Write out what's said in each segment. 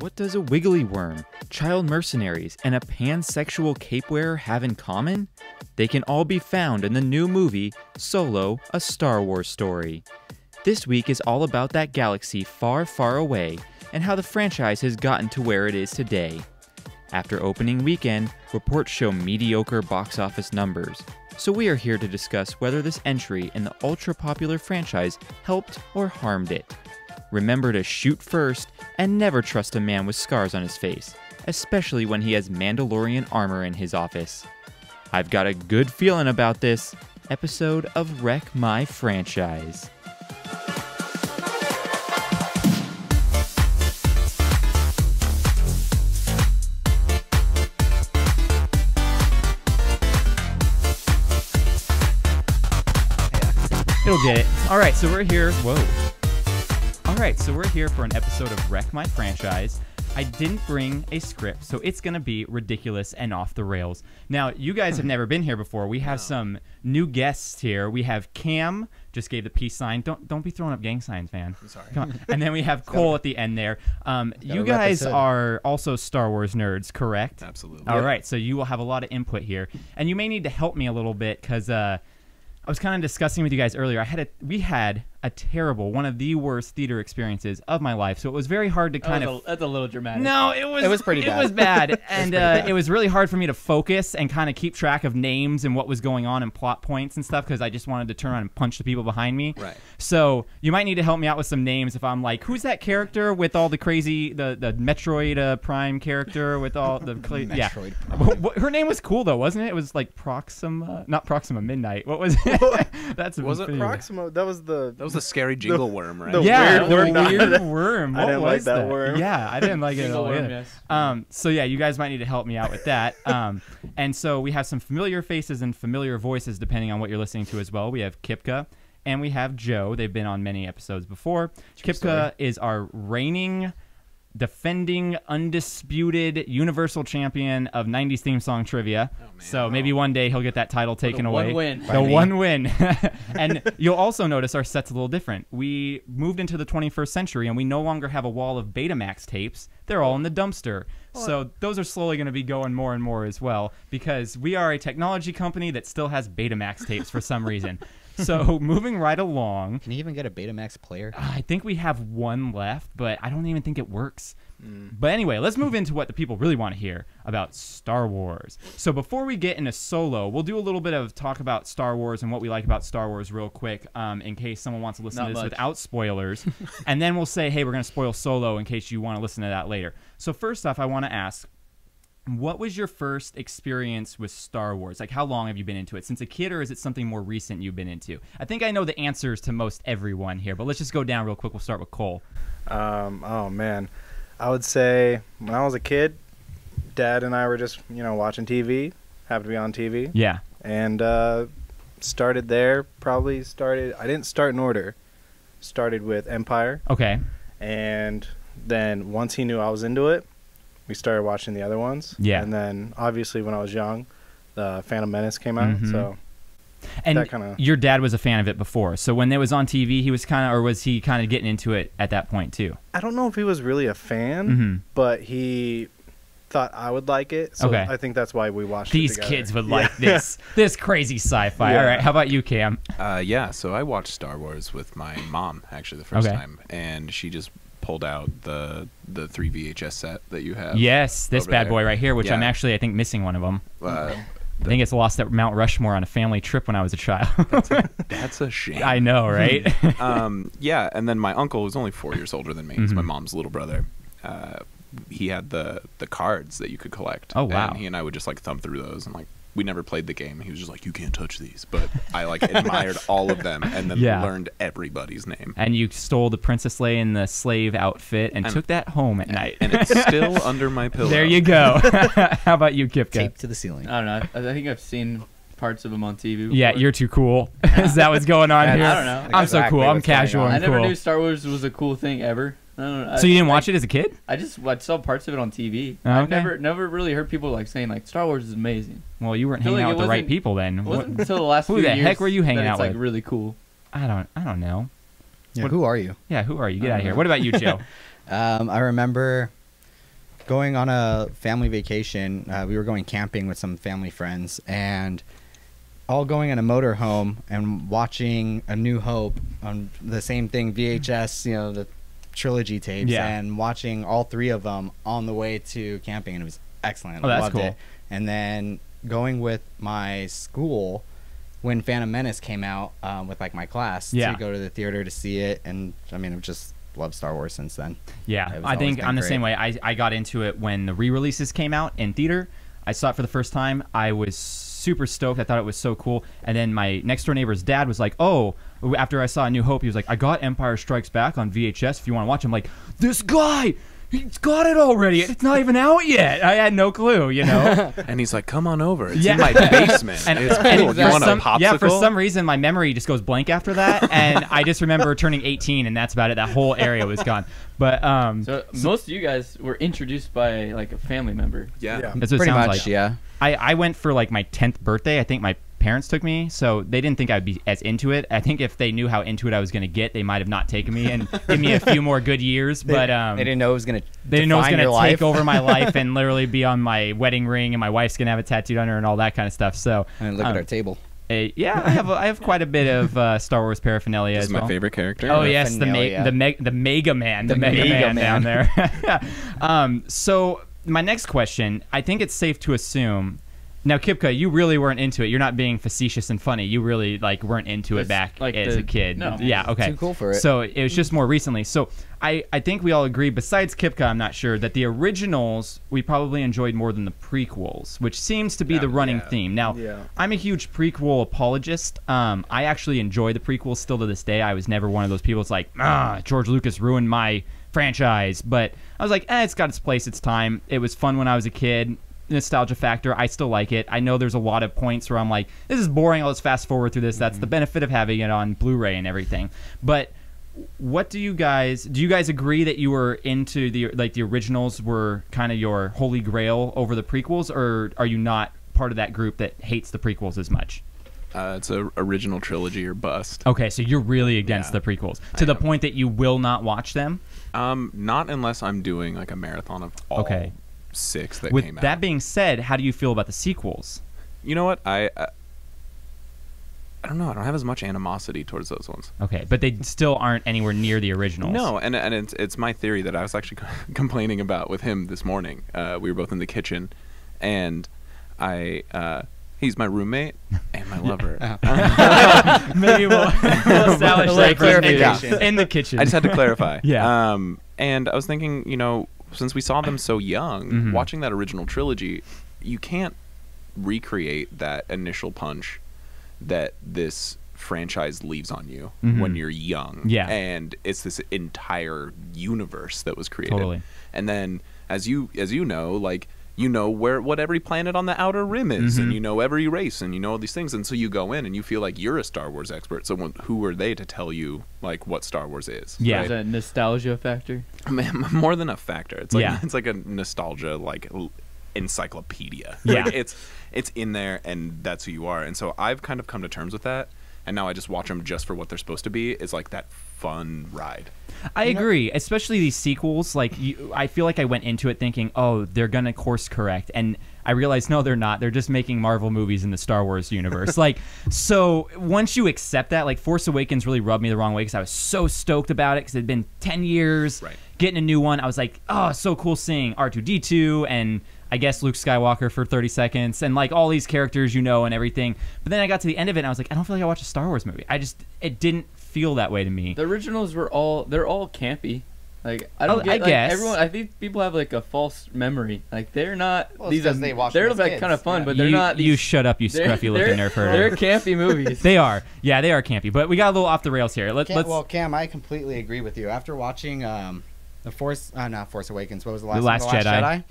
What does a wiggly worm, child mercenaries, and a pansexual cape wearer have in common? They can all be found in the new movie Solo, a Star Wars story. This week is all about that galaxy far, far away and how the franchise has gotten to where it is today. After opening weekend, reports show mediocre box office numbers. So we are here to discuss whether this entry in the ultra popular franchise helped or harmed it. Remember to shoot first and never trust a man with scars on his face, especially when he has Mandalorian armor in his office. I've got a good feeling about this episode of Wreck My Franchise. It'll get it. All right, so we're here. Whoa. All right, so we're here for an episode of Wreck My Franchise. I didn't bring a script, so it's going to be ridiculous and off the rails. Now, you guys have never been here before. We have some new guests here. We have Cam, just gave the peace sign. Don't don't be throwing up gang signs, man. I'm sorry. Come on. And then we have Cole at the end there. Um, you guys are also Star Wars nerds, correct? Absolutely. All right, so you will have a lot of input here, and you may need to help me a little bit because uh, I was kind of discussing with you guys earlier. I had a we had a terrible, one of the worst theater experiences of my life, so it was very hard to That kind was of. a, that's a little dramatic. no, it was It was pretty bad It bad. was bad, and uh, it was really hard for me to focus and kind of keep track of names and what was going on and plot points and stuff because I just wanted to turn around and punch the people behind me. Right. So you might need to help me out with some names if I'm like, who's that character with all the crazy, the the Metroid uh, Prime character with all the cla- yeah. Metroid Wh- wh- Her name was cool though, wasn't it? It was like Proxima, not Proxima Midnight. What was it? That's a Was it video. Proximo. That was the. That was the scary jingle worm, right? the Yeah, weird the worm. Weird I- worm. I What didn't like was that worm. Yeah, I didn't like it at all. worm, yes. Um, so yeah, you guys might need to help me out with that. Um, and so we have some familiar faces and familiar voices depending on what you're listening to as well. We have Kipka and we have Joe. They've been on many episodes before. Kipka is our reigning, defending, undisputed universal champion of 90s theme song trivia. Oh, so maybe one day he'll get that title taken one away. win. The me. one win. and you'll also notice our set's a little different. We moved into the 21st century and we no longer have a wall of Betamax tapes. They're all in the dumpster. So those are slowly going to be going more and more as well because we are a technology company that still has Betamax tapes for some reason. So moving right along, Can you even get a Betamax player? I think we have one left, but I don't even think it works. But anyway, let's move into what the people really want to hear about Star Wars. So before we get into Solo, we'll do a little bit of talk about Star Wars and what we like about Star Wars real quick, um, in case someone wants to listen Not to this much. without spoilers. and then we'll say, hey, we're going to spoil Solo in case you want to listen to that later. So first off, I want to ask, what was your first experience with Star Wars? Like, how long have you been into it? Since a kid, or is it something more recent you've been into? I think I know the answers to most everyone here, but let's just go down real quick. We'll start with Cole. Um, oh man, I would say when I was a kid, Dad and I were just you know watching TV, happened to be on TV, Yeah. and uh, started there. Probably started. I didn't start in order. Started with Empire, Okay. and then once he knew I was into it, we started watching the other ones. Yeah. And then obviously when I was young, the Phantom Menace came out. Mhm. So And That kinda- your dad was a fan of it before, so when it was on TV, he was kind of, or was he kind of getting into it at that point too? I don't know if he was really a fan, Mm-hmm. but he thought I would like it. So Okay. I think that's why we watched it These kids would Yeah. like this, this crazy sci-fi. Yeah. All right, how about you, Cam? Uh, yeah, so I watched Star Wars with my mom actually the first Okay. time, and she just pulled out the the three VHS set that you have. Yes, this bad there. boy right here, which I'm actually, I think, missing one of them. Uh, I think it's lost at Mount Rushmore on a family trip when I was a child. that's a shame. I know, right? um, yeah, and then my uncle was only four years older than me. He's my Mhm. mom's little brother. Uh, he had the the cards that you could collect. Oh, wow. And he and I would just like thumb through those and like we never played the game. He was just like, "You can't touch these," but I like admired all of them and then Yeah. learned everybody's name. and you stole the Princess Leia in the slave outfit and I'm- took that home at night. And it's still under my pillow. there you go. how about you, Kipka? Taped to the ceiling. I don't know. I, I think I've seen parts of them on TV. Before. Yeah, you're too cool. Is that what's going on I here? I don't know. I'm so cool. I'm casual on. and I never cool. knew Star Wars was a cool thing ever. I know. so you didn't watch it as a kid? I just I saw parts of it on TV. Oh, I okay. never never really heard people like saying like Star Wars is amazing. Well, you weren't hanging like out with the right people then. Wasn't until the last Who few the years heck were you hanging out it's, like with? really cool. I don't. I don't know. Yeah, What- who are you? Yeah, who are you? Get out of here. know. What about you, Joe? Um, I remember going on a family vacation. Uh, we were going camping with some family friends, and all going in a motorhome and watching A New Hope on the same thing VHS. You know the trilogy tapes, Yeah. and watching all three of them on the way to camping, and it was excellent. Oh, that's Loved cool. It. And then going with my school when Phantom Menace came out um, with like my class Yeah. to go to the theater to see it, and I mean, I've just loved Star Wars since then. Yeah, I think I'm the same way. I, I got into it when the re-releases came out in theater. I saw it for the first time. I was super stoked. I thought it was so cool. And then my next door neighbor's dad was like, "Oh, after I saw A New Hope, he was like, I got Empire Strikes Back on VHS. If you want to watch." I'm like, "This guy, he's got it already. It's not even out yet." I had no clue, you know. And he's like, "Come on over. It's Yeah. in my basement. And, it's cool. for you want some, a popsicle?" yeah, for some reason my memory just goes blank after that, and I just remember turning 18, and that's about it. That whole area was gone. But um, So most of you guys were introduced by like a family member. yeah. Yeah. that's what it Pretty sounds much, like. yeah. I, I went for like my 10th birthday. I think my parents took me, so they didn't think I'd be as into it. I think if they knew how into it I was going to get, they might have not taken me and give me a few more good years. But um, they didn't know it was gonna. they didn't know it was going to take life. over my life and literally be on my wedding ring, and my wife's going to have it tattooed on her and all that kind of stuff. So And look um, at our table. uh, yeah, I have a, I have quite a bit of uh, Star Wars paraphernalia This as is my well. favorite character. Oh yes, the Paraphernalia. me- the me- the Mega Man, the, The Mega, Mega Man, down there. um, so my next question, I think it's safe to assume. Now, Kipka, you really weren't into it. You're not being facetious and funny. You really like weren't into it back like as the- a kid. no. Yeah. Okay. Too cool for it. So it was just more recently. So I, I think we all agree, besides Kipka, I'm not sure, that the originals we probably enjoyed more than the prequels, which seems to be Yeah, the running yeah. theme. Now, Yeah. I'm a huge prequel apologist. Um, I actually enjoy the prequels still to this day. I was never one of those people that's like, ah, George Lucas ruined my franchise. But I was like, eh, it's got its place, its time. It was fun when I was a kid. Nostalgia factor, I still like it. I know there's a lot of points where I'm like, this is boring. I'll just fast forward through this. That's the benefit of having it on Blu-ray and everything. But what do you guys do you guys agree that you were into the like the originals were kind of your holy grail over the prequels or are you not part of that group that hates the prequels as much Uh, it's a original trilogy or bust. okay so you're really against Yeah, the prequels to I the am. point that you will not watch them Um, not unless I'm doing like a marathon of all Okay. six that with came out. that being said how do you feel about the sequels you know what? I, I I don't know. I don't have as much animosity towards those ones. okay but they still aren't anywhere near the originals No, and and it's it's my theory that I was actually complaining about with him this morning. Uh, we were both in the kitchen, and I uh, he's my roommate and my lover. maybe we'll, we'll establish that in- clarification. in the kitchen I just had to clarify. Yeah. Um, and I was thinking, you know, since we saw them so young, Mhm. watching that original trilogy, you can't recreate that initial punch that this franchise leaves on you Mhm. when you're young. Yeah. And it's this entire universe that was created. Totally. And then as you as you know, like you know where what every planet on the outer rim is, Mhm. and you know every race, and you know all these things, and so you go in and you feel like you're a Star Wars expert. So when, who are they to tell you like what Star Wars is? Yeah. Is that nostalgia factor? Man, more than a factor. It's like Yeah. it's like a nostalgia like encyclopedia. Yeah. Like, it's it's in there and that's who you are. And so I've kind of come to terms with that. And now I just watch them just for what they're supposed to be. Is like that fun ride. I agree, especially these sequels. Like, you, I feel like I went into it thinking, "Oh, they're gonna course correct," and I realized no, they're not. They're just making Marvel movies in the Star Wars universe. like, so once you accept that, like, Force Awakens really rubbed me the wrong way because I was so stoked about it because it'd been ten years. Right. Getting a new one, I was like, "Oh, so cool seeing R two D two and." I guess Luke Skywalker for 30 seconds and like all these characters you know and everything. But then I got to the end of it and I was like, I don't feel like I watched a Star Wars movie. I just, it didn't feel that way to me. The originals were all they're all campy. Like I don't Oh, get I like, guess. everyone. I think people have like a false memory. Like they're not. Well, it's these 'cause are they watch they're like kids, kind of fun, yeah. but they're you, not. you shut up, you scruffy looking nerf herder. They're campy movies. They are. Yeah, they are campy. But we got a little off the rails here. Let, Cam, let's. well, Cam, I completely agree with you. After watching um, the Force, uh, not Force Awakens, what was the last? The one? Last the Jedi. Last Jedi.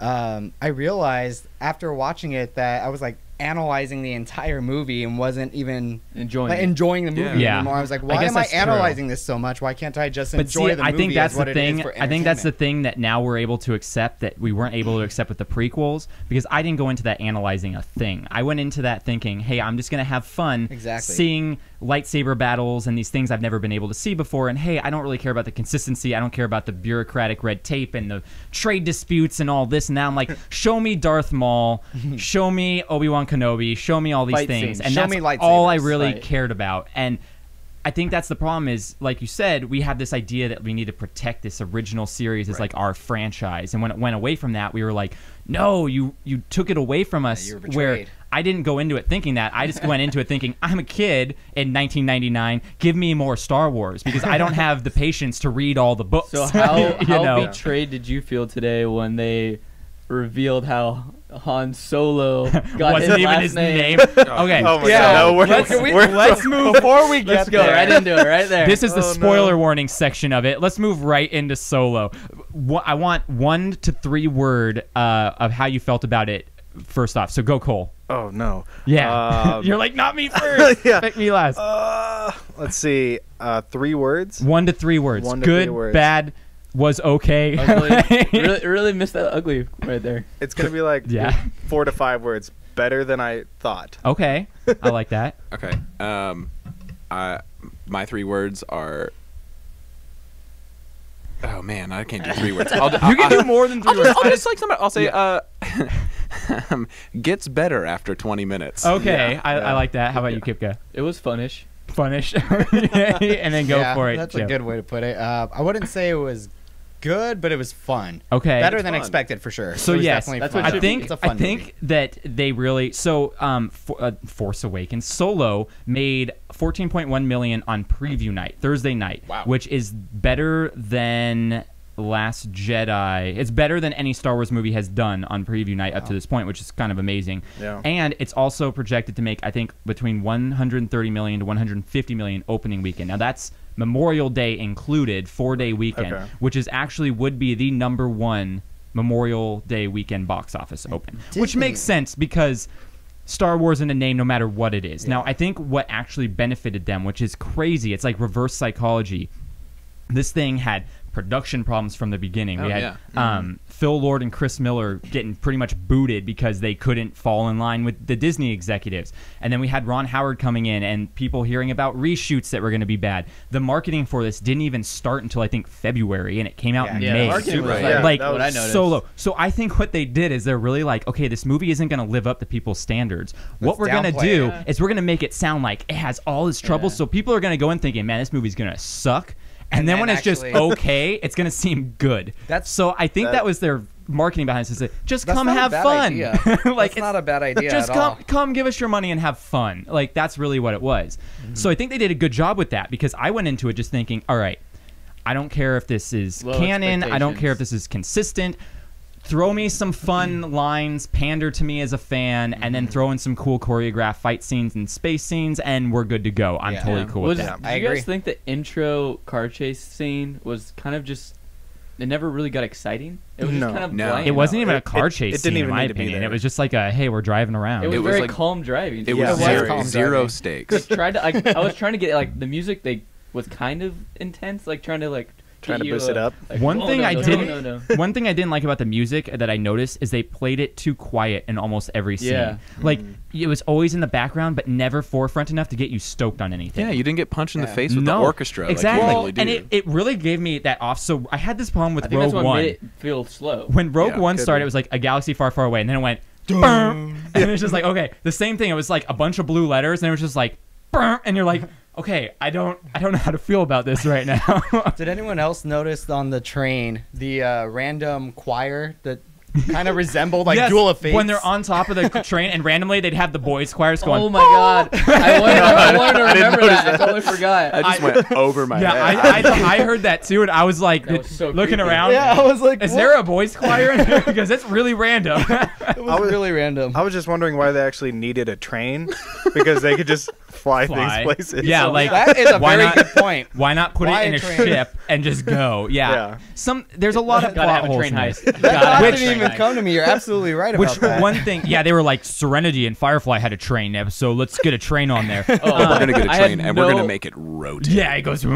Um, I realized after watching it that I was like analyzing the entire movie and wasn't even enjoying. like, enjoying the movie Yeah. anymore. I was like, why guess am I that's true. analyzing this so much? Why can't I just but enjoy see, the I movie? think that's as what the it is thing. I think that's the thing that now we're able to accept that we weren't able to accept with the prequels because I didn't go into that analyzing a thing. I went into that thinking, hey, I'm just gonna have fun Exactly. seeing lightsaber battles and these things I've never been able to see before. And hey, I don't really care about the consistency. I don't care about the bureaucratic red tape and the trade disputes and all this and that. I'm like, show me Darth Maul, show me Obi Wan Kenobi, show me all these Fight things, scenes. and Show that's me all I really Right. cared about. And I think that's the problem is like you said, we have this idea that we need to protect this original series as like our franchise. And when it went away from that, we were like, no, you you took it away from us were where. I didn't go into it thinking that. I just went into it thinking I'm a kid in 1999. Give me more Star Wars because I don't have the patience to read all the books. So how you how know? betrayed did you feel today when they revealed how Han Solo got wasn't his even last his name? name. Okay, Oh my Yeah, god, no, we're, let's, we're, let's move Before we get Let's go there, right into it, right there. This is the Oh, no. spoiler warning section of it. Let's move right into Solo. Wha- I want one to three word uh, of how you felt about it. First off, so go Cole. oh no. Yeah, Um, you're like not me first. Yeah. Pick me last. Uh, let's see. Uh, three words. one to three words. one to Good, three words. bad, was okay. ugly. really, really missed that ugly right there. It's gonna be like Yeah. four to five words. Better than I thought. okay, I like that. Okay. Um, I my three words are. Oh man, I can't do three words. I'll, do- You can I'll, do more than 3 I'll words. just, I'll just like somebody. I'll say. Uh, um, gets better after 20 minutes. Okay, Yeah, I, I like that. How about you, Kipka? It was funnish. Punish, and then go Yeah, for it. That's Joe. a good way to put it. Uh, I wouldn't say it was good, but it was fun. Okay, Better It's than fun. expected for sure. So It was yes, definitely that's fun. what I think it's a I fun think movie. that they really so um for, uh, Force Awakens Solo made 14.1 million on preview night Thursday night, Wow. which is better than Last Jedi. It's better than any Star Wars movie has done on preview night up to this point, which is kind of amazing. Yeah. And it's also projected to make I think between 130 million to 150 million opening weekend. Now that's Memorial Day included, four day weekend, Okay. which is actually would be the number one Memorial Day weekend box office open, which makes sense because Star Wars in a name, no matter what it is. Now, I think what actually benefited them, which is crazy, it's like reverse psychology. This thing had production problems from the beginning. we Oh, had yeah. um, Phil Lord and Chris Miller getting pretty much booted because they couldn't fall in line with the Disney executives. And then we had Ron Howard coming in and people hearing about reshoots that were going to be bad. The marketing for this didn't even start until I think February, and it came out in Yeah, May. the marketing was Super- like, yeah, like that what I was noticed. solo. So I think what they did is they're really like, okay, this movie isn't going to live up to people's standards. what Let's we're going to downplay do is we're going to make it sound like it has all this trouble. Yeah. So people are going to go in thinking, man, this movie's going to suck. And, And then, then when it's just okay, it's going to seem good. That's- so I think that, that- was their marketing behind this. Is just come have fun. like it's- not a bad idea just at come all. come give us your money and have fun. Like that's really what it was. Mm-hmm. So I think they did a good job with that because I went into it just thinking, all right, I don't care if this is Low canon. I don't care if this is consistent. Throw me some fun lines, pander to me as a fan, and then throw in some cool choreographed fight scenes and space scenes, and we're good to go. I'm Yeah. totally Yeah. cool was, with that. Did I you agree. guys think the intro car chase scene was kind of just? It never really got exciting. It was No. just kind of No. bland. It wasn't even a it- car it- chase it didn't scene, even in my need to be opinion. there. It was just like a hey, we're driving around. It was, It was very like- calm driving. It Yeah, was it zero, calm zero driving. stakes. They tried to. Like, I was trying to get like the music. They was kind of intense. Like trying to like Trying to you, boost it uh, up. like, One oh, thing no, I no, didn't- No, no, no. One thing I didn't like about the music that I noticed is they played it too quiet in almost every scene. Yeah. Like it was always in the background, but never forefront enough to get you stoked on anything. Yeah, you didn't get punched in the face with no the orchestra. exactly, Like you usually do. and it, it really gave me that off. So I had this problem with I think Rogue that's what One. made it feel slow. when Rogue Yeah, One started, be. it was like a galaxy far, far away, and then it went, "Burm," and it's just like okay, the same thing. It was like a bunch of blue letters, and it was just like, "Burm," and you're like, okay, I don't, I don't know how to feel about this right now. Did anyone else notice on the train the uh, random choir that kind of resembled like Yes, Duel of Fates? when they're on top of the train, and randomly they'd have the boys choirs going. oh my god! I wanted, I wanted to I didn't remember that. I totally forgot. I just I- went over my Yeah, head. I, I, I heard that too, and I was like, was so looking creepy. around. yeah, I was like, Is what? there a boys choir in there? Because it's really random. It was, I was- really random. I was just wondering why they actually needed a train because they could just fly, Fly. things places. Yeah, like that is a why very not- good point. Why not put Why it in a a train? ship and just go. Yeah. Yeah. Some there's a lot of plot holes train heist. That thought Which- didn't even come to me. You're absolutely right Which about that. one thing? Yeah, they were like Serenity and Firefly had a train, so let's get a train on there. Oh, we're gonna get a uh, I had train and we're gonna make it rotate. Yeah, it goes.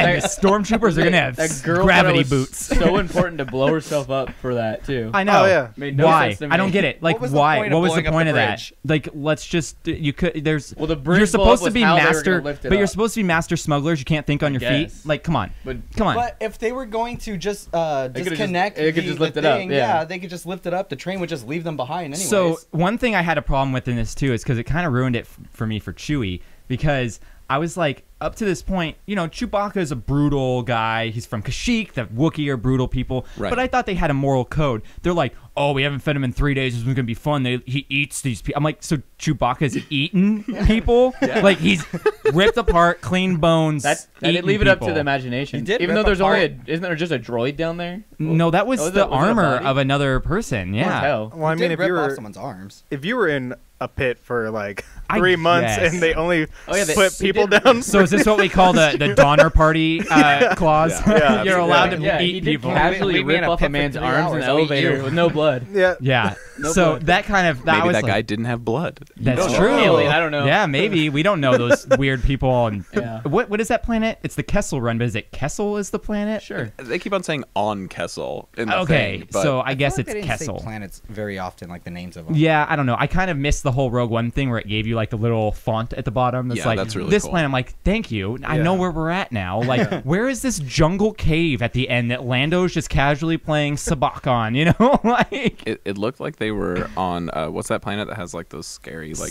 And the stormtroopers are gonna have that girl gravity thought it was boots. So important to blow herself up for that too. I know. Oh, yeah. Made no why? sense to I don't get it. Like, What was why? what was the point of that? Like, let's just you could. There's Well, the bridge you're supposed to be was how they were master, gonna but you're up. supposed to be master smugglers. You can't think on your feet. Like, come on, But come on. But if they were going to just uh, disconnect, just- they could the, just the lift it up, thing, yeah. they could just lift it up. The train would just leave them behind anyways. So one thing I had a problem with in this too is because it kind of ruined it f- for me for Chewie because I was like up to this point, you know, Chewbacca is a brutal guy. He's from Kashyyyk. The Wookiee are brutal people. Right. But I thought they had a moral code. They're like, oh, we haven't fed him in three days. This is gonna be fun. They, he eats these people. I'm like, so Chewbacca's eaten people? Like he's ripped apart, clean bones. That, that did eaten leave it up to the imagination. Did Even though there's only a, isn't there just a droid down there? No, that was Oh, was the it- was armor of another person. Yeah. hell. Well, I mean, if you were someone's arms. if you were in a pit for like I three months guess. and they only Oh, yeah, they- put people did- down, So is this what we call the the Donner Party uh, clause? Yeah. You're allowed to yeah, eat he people. casually We'd rip a off a man's arms in hours. the elevator with no blood. yeah, Yeah. No so blood. that kind of that Maybe was that like, guy didn't have blood. That's don't true. Alien, I don't know. Yeah, maybe we don't know those weird people. On Yeah. what what is that planet? It's the Kessel Run, but is it Kessel is the planet? Sure. They keep on saying on Kessel in the Okay, thing, but so I guess like it's they didn't say Kessel. planets very often, like the names of them. Yeah, I don't know. I kind of missed the whole Rogue One thing where it gave you like the little font at the bottom. That's Yeah, like that's really this cool. planet. I'm like, thank you. I know where we're at now. Like, where is this jungle cave at the end that Lando's just casually playing sabacc on? You know, like it, it looked like they were on uh, what's that planet that has like those scary like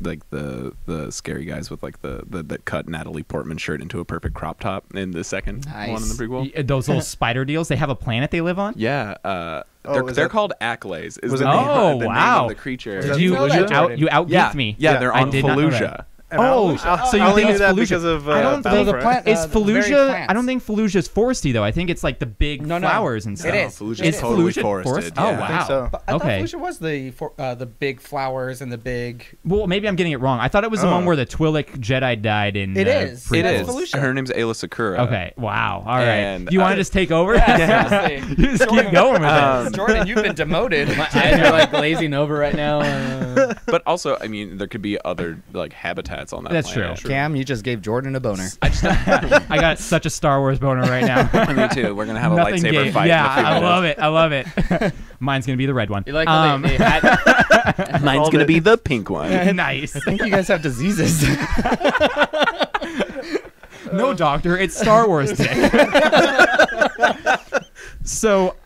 like the the scary guys with like the, the that cut Natalie Portman shirt into a perfect crop top in the second one in the Nice. prequel. Those little spider deals. They have a planet they live on. Yeah, uh, Oh, they're, was they're that- called Acklays. Is was the name, Oh, the name wow. of the creature? Did you, you out Jordan. you outgeeked yeah, me? yeah, they're on did not know that. Felucia. And Oh, I- I- so you I only think it's that Felucia. because of uh, I don't think for- plant- Is uh, the Felucia? plants. I don't think Felucia's foresty though. I think it's like the big No, no. flowers and stuff. It is. Felucia's It's totally Felucia forested. forest? Yeah. Oh I wow. think so. But I okay. thought Felucia was the for, uh, the big flowers and the big. Well, maybe I'm getting it wrong. I thought it was the Oh. one where the Twi'lek Jedi died in. It uh, is. It That's is. Felucia. Her name's Aayla Secura. Okay. Wow. All right. And, you want uh, to just take over? seriously. you just keep going with Um, it. Jordan, you've been demoted. My eyes are like glazing over right now. Uh, But also, I mean, there could be other like habitats on that. That's planet. true. Cam, you just gave Jordan a boner. I just I got such a Star Wars boner right now. Me too. We're gonna have a Nothing lightsaber gay. fight. Yeah, in a few I love it. I love it. Mine's gonna be the red one. you like how Um, they, they had Mine's gonna it. be the pink one. nice. I think you guys have diseases. No, doctor, it's Star Wars today. so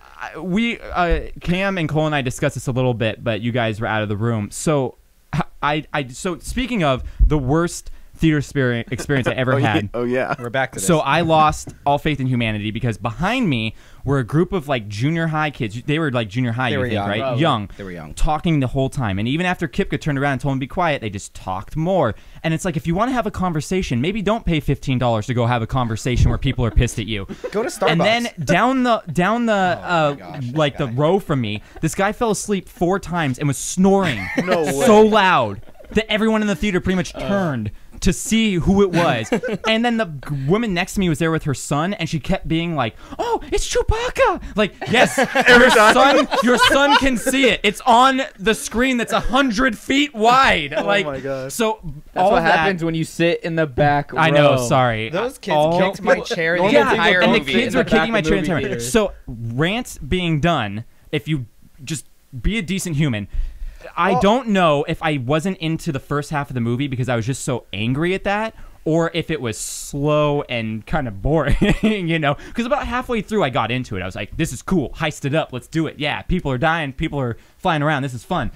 we, uh, Cam and Cole and I discussed this a little bit, but you guys were out of the room. So I, I, so speaking of the worst theater experience, experience I ever oh, yeah. had. oh yeah. We're back to this. So I lost all faith in humanity because behind me were a group of like junior high kids. They were like junior high, They you were think, young. right? Probably. Young. They were young. Talking the whole time. And even after Kipka turned around and told them to be quiet, they just talked more. And it's like if you want to have a conversation, maybe don't pay fifteen dollars to go have a conversation where people are pissed at you. Go to Starbucks. And then down the down the uh, gosh, like the row from me, this guy fell asleep four times and was snoring No so loud that everyone in the theater pretty much turned to see who it was. and then the g- woman next to me was there with her son, and she kept being like, "Oh, it's Chewbacca!" Like, yes, your son, your son can see it. It's on the screen that's a hundred feet wide. Oh like, my gosh. so That's all what that- happens when you sit in the back. I know. Sorry, Those kids All- kicked my chair the normal yeah, people entire and the kids were the kicking my chair the entire. So rant being done, if you just be a decent human. I don't know if I wasn't into the first half of the movie because I was just so angry at that, or if it was slow and kind of boring, you know. Because about halfway through, I got into it. I was like, "This is cool. Heist it up. Let's do it. Yeah, people are dying. People are flying around. This is fun."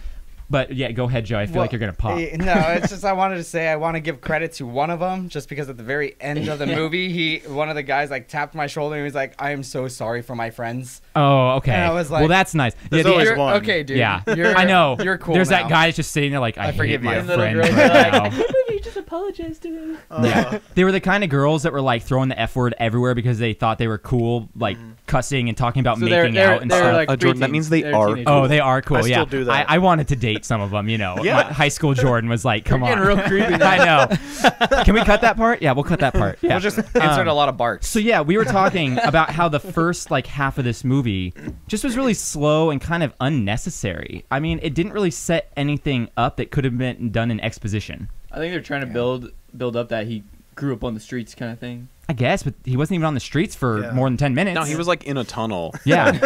But yeah, go ahead, Joe. I feel like you're gonna pop. Eh, No, it's just I wanted to say I want to give credit to one of them just because at the very end of the movie, he one of the guys like tapped my shoulder and he was like, "I am so sorry for my friends." Oh, okay. And I was like, well, that's nice. There's the- always You're- one. Okay, dude. yeah, You're, I know. You're cool. There's now. that guy that's just sitting there like, I, I hate forgive my you. And friends right like, now. "I can't believe you just apologize to me. Yeah. They were the kind of girls that were like throwing the F word everywhere because they thought they were cool, like cussing and talking about So they're- making they're- out and they're stuff. like Uh, Jordan, that means they They're are teenagers. Oh, they are cool. I still yeah, do that. I, I wanted to date some of them. You know, Yeah. My high school Jordan was like, "Come You're on." real creepy. I know. Can we cut that part? Yeah, we'll cut that part. Yeah. We'll just insert Um, a lot of barks. So yeah, we were talking about how the first like half of this movie just was really slow and kind of unnecessary. I mean, it didn't really set anything up that could have been done in exposition. I think they're trying to build build up that he grew up on the streets kind of thing. I guess, but he wasn't even on the streets for Yeah. more than ten minutes. No, he was like in a tunnel. Yeah, He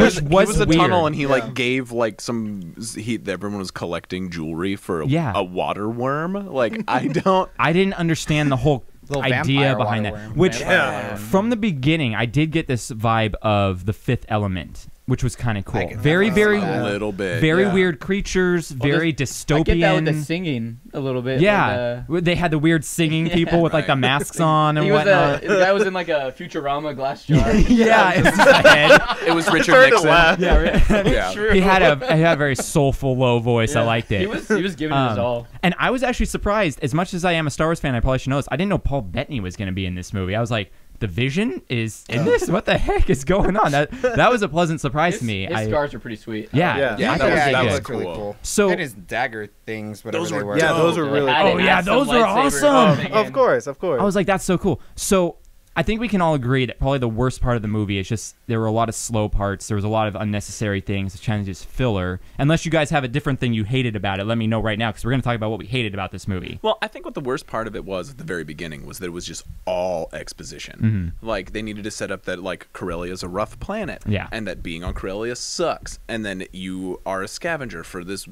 was, Which he was was a weird. tunnel, and he Yeah. like gave like some. He everyone was collecting jewelry for a, Yeah. a water worm. Like I don't. I didn't understand the whole idea behind that. worm. Which Yeah. from the beginning, I did get this vibe of the Fifth Element, which was kind of cool. can Very, very, A little bit. very yeah. weird creatures. very I dystopian. get that with the singing a little bit. Yeah, when, uh, they had the weird singing people with like the masks on and he was whatnot. a, the guy was in like a Futurama glass jar. yeah, it's his head. It was Richard Started Nixon. laugh. Yeah. Yeah. True. he had a he had a very soulful low voice. I liked it. He was he was giving it his Um, all. And I was actually surprised. As much as I am a Star Wars fan, I probably should know this. I didn't know Paul Bettany was going to be in this movie. I was like, the Vision is in oh. this. What the heck is going on? That that was a pleasant surprise His, to me. his I, scars are pretty sweet. yeah, Yeah. Yeah, I that thought was- that was really cool. cool. So- and his dagger things, whatever Those they were were. Yeah, those Dope. Oh, were really Had cool. Oh, yeah, those were awesome. thing Of course, of course. I was like, that's so cool. So I think we can all agree that probably the worst part of the movie is just there were a lot of slow parts. There was a lot of unnecessary things. Kind of just filler. Unless you guys have a different thing you hated about it, let me know right now because we're going to talk about what we hated about this movie. Well, I think what the worst part of it was at the very beginning was that it was just all exposition. Mm-hmm. Like they needed to set up that like Corellia is a rough planet, Yeah. and that being on Corellia sucks, and then you are a scavenger for this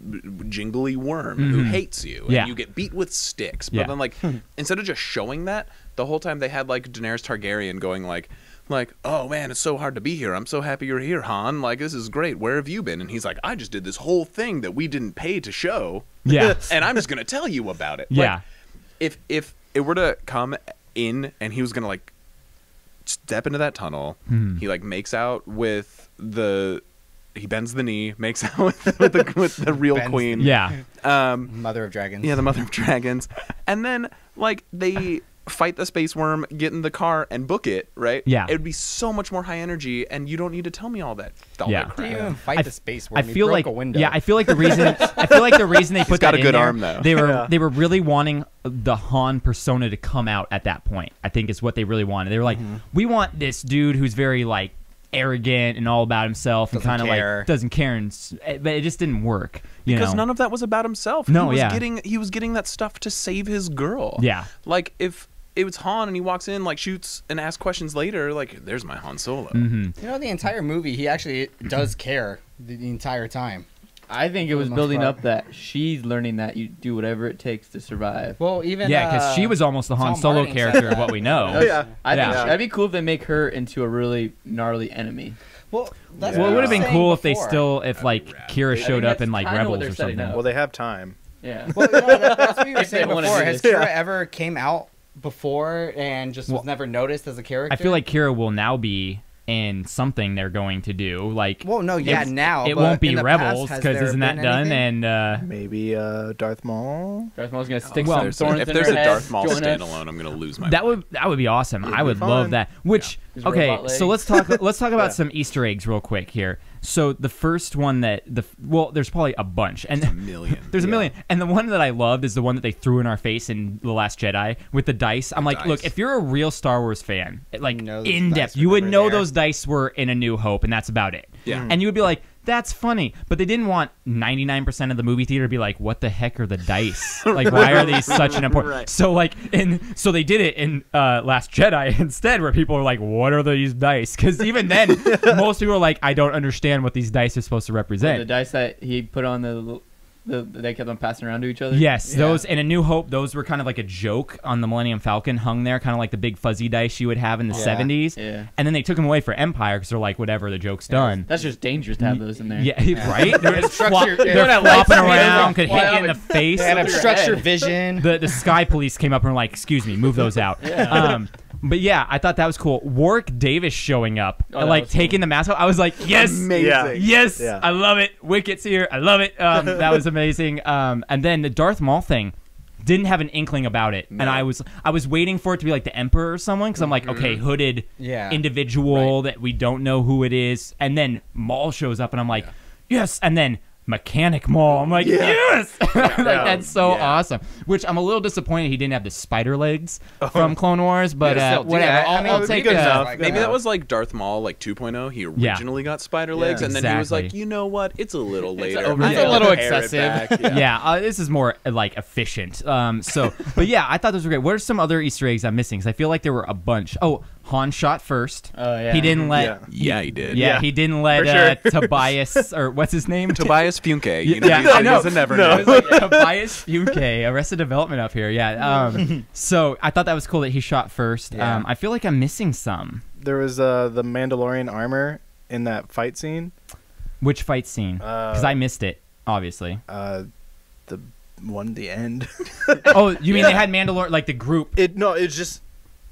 jingly worm who mm-hmm. hates you, Yeah. and you get beat with sticks. But Yeah. then like instead of just showing that, the whole time they had like Daenerys Targaryen going like. Like, oh man, it's so hard to be here. I'm so happy you're here, Han. Like, this is great. Where have you been? And he's like, I just did this whole thing that we didn't pay to show Yeah. and I'm just gonna tell you about it. Yeah. Like, if if it were to come in and he was gonna like step into that tunnel, Hmm. he like makes out with the he bends the knee, makes out with the, with the, with the real Bends queen. yeah. Um. Mother of Dragons. Yeah, the mother of dragons, and then like they fight the space worm, get in the car, and book it. Right. Yeah. It would be so much more high energy, and you don't need to tell me all that. All Yeah. That Didn't crap. even fight I the space worm. He feel like a window. yeah, I feel like the reason I feel like the reason they put got that a good in there, arm, though. They were Yeah. they were really wanting the Han persona to come out at that point. I think is what they really wanted. They were like, Mm-hmm. we want this dude who's very like arrogant and all about himself and Doesn't kind of like doesn't care and but it just didn't work. You because know? none of that was about himself. No, he was yeah. getting he was getting that stuff to save his girl. Yeah. Like if it was Han and he walks in, like shoots and asks questions later, like there's my Han Solo. hmm You know, the entire movie, he actually does care the, the entire time. I think it was building part. up that she's learning that you do whatever it takes to survive. Well, even Yeah, because uh, she was almost the Han Tom Solo Hardy said character of what we know. Oh, yeah. I think Yeah. that'd be cool if they make her into a really gnarly enemy. Well, that's Well, what it would have been cool saying if they still, if like Qi'ra showed up that's in like kinda Rebels or something. up. Well, they have time. Yeah. Well, you know, that, that's what you were If saying wanna before. do Has. Qi'ra Yeah. ever came out before and just Well, was never noticed as a character? I feel like Qi'ra will now be in something they're going to do. Like, Well, no, yeah, it- now it but won't be in the Rebels because isn't that done? anything? And uh, Maybe uh, Darth Maul. Darth Maul's gonna stick Well, some There's- thorns if in there's her a head, Darth Maul join us. standalone, I'm gonna lose my. that mind. would that would be awesome. I would love that. Which His okay, so let's talk. Let's talk about Yeah. some Easter eggs real quick here. So the first one that the well, there's probably a bunch, and a million. There's a Yeah. million, and the one that I loved is the one that they threw in our face in the Last Jedi with the dice. I'm like, dice. look, if you're a real Star Wars fan, like You know in depth, you would know there. those dice were in A New Hope, and that's about it. Yeah. and you would be like, that's funny, but they didn't want 99% of the movie theater to be like, what the heck are the dice? like, why are they such an important? Right. So like, and so they did it in uh, Last Jedi instead, where people are like, what are these dice? Because even then, most people are like, I don't understand what these dice are supposed to represent. The dice that he put on the, the they kept on passing around to each other. Yes, Yeah. those in A New Hope, those were kind of like a joke on the Millennium Falcon, hung there, kind of like the big fuzzy dice you would have in the Yeah. 70s. Yeah. And then they took them away for Empire because they're like, whatever, the joke's done. That's just dangerous to have those in there. Yeah, right? They're, just Structure- flop- they're Don't have flopping around, could hit you in the face. They had Over your obstructure vision. the, the Sky Police came up and were like, excuse me, move those out. Um, but yeah, I thought that was cool. Warwick Davis showing up, Oh, like was taking the mask off. I was like, yes, Amazing. Yeah. Yes, Yeah. I love it. Wicket's here. I love it. Um, that was amazing. Um, and then the Darth Maul thing. didn't have an inkling about it, and I was I was waiting for it to be like the Emperor or someone because I'm like, okay, hooded Yeah. individual that we don't know who it is, and then Maul shows up, and I'm like, yes, and then. Mechanic Maul. I'm like, yes! like, that's so Yeah. awesome. Which I'm a little disappointed he didn't have the spider legs from Clone Wars, but Yeah, uh, still whatever. that. I I'll, mean, I'll take good uh, Maybe that was like Darth Maul like 2.0. He Yeah. originally got spider legs, and then he was like, you know what? It's a little later. over I'm the. It's a little excessive. back." yeah, uh, this is more like efficient. Um, so, but yeah, I thought those were great. What are some other Easter eggs I'm missing? Because I feel like there were a bunch. Oh, Han shot first. Oh, yeah. He didn't let. Yeah. Yeah, he did. Yeah, Yeah. he didn't let For uh, sure. Tobias or what's his name? Tobias Funke. You know, Yeah, he's, I know. he's a never No. It was like Tobias Funke, Arrested Development up here. Yeah. Um, so I thought that was cool that he shot first. Yeah. Um, I feel like I'm missing some. There was uh, the Mandalorian armor in that fight scene. Which fight scene? Because Uh, I missed it, obviously. Uh, the one at the end. oh, you mean they had Mandalore like the group? It no, it's just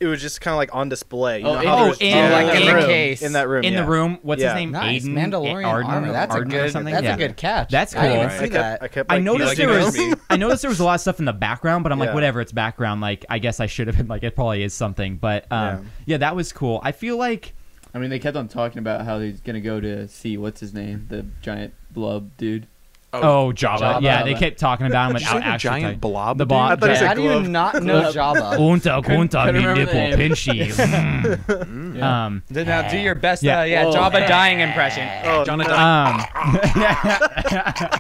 it was just kind of like on display. You Oh, know in how the- in- yeah, like, that in the room, case. in that room in yeah. the room. What's Yeah. his name? Nice. Aiden Mandalorian Arden, armor. That's a Arden or good. something. That's yeah. a good catch. That's I didn't cool. even see I kept, that. I kept. I noticed there was was me. I noticed there was a lot of stuff in the background, but I'm like, whatever, it's background. Like, I guess I should have been like, it probably is something. But um, yeah. Yeah. that was cool. I feel like I mean, they kept on talking about how he's gonna go to see what's his name, the giant blub dude. Oh, Java. Jabba. Yeah, they kept talking about him Did you without the actually. giant talking- blob? The dude? blob. I thought he yeah. said How do you glove. not know Jabba? Unta Couldn't- kunta couldn't mi remember the nipple name. pinchy. Mm. Yeah. Um, Now do your best Yeah. uh, yeah, Whoa. Jabba dying impression. Oh, Jonathan. um,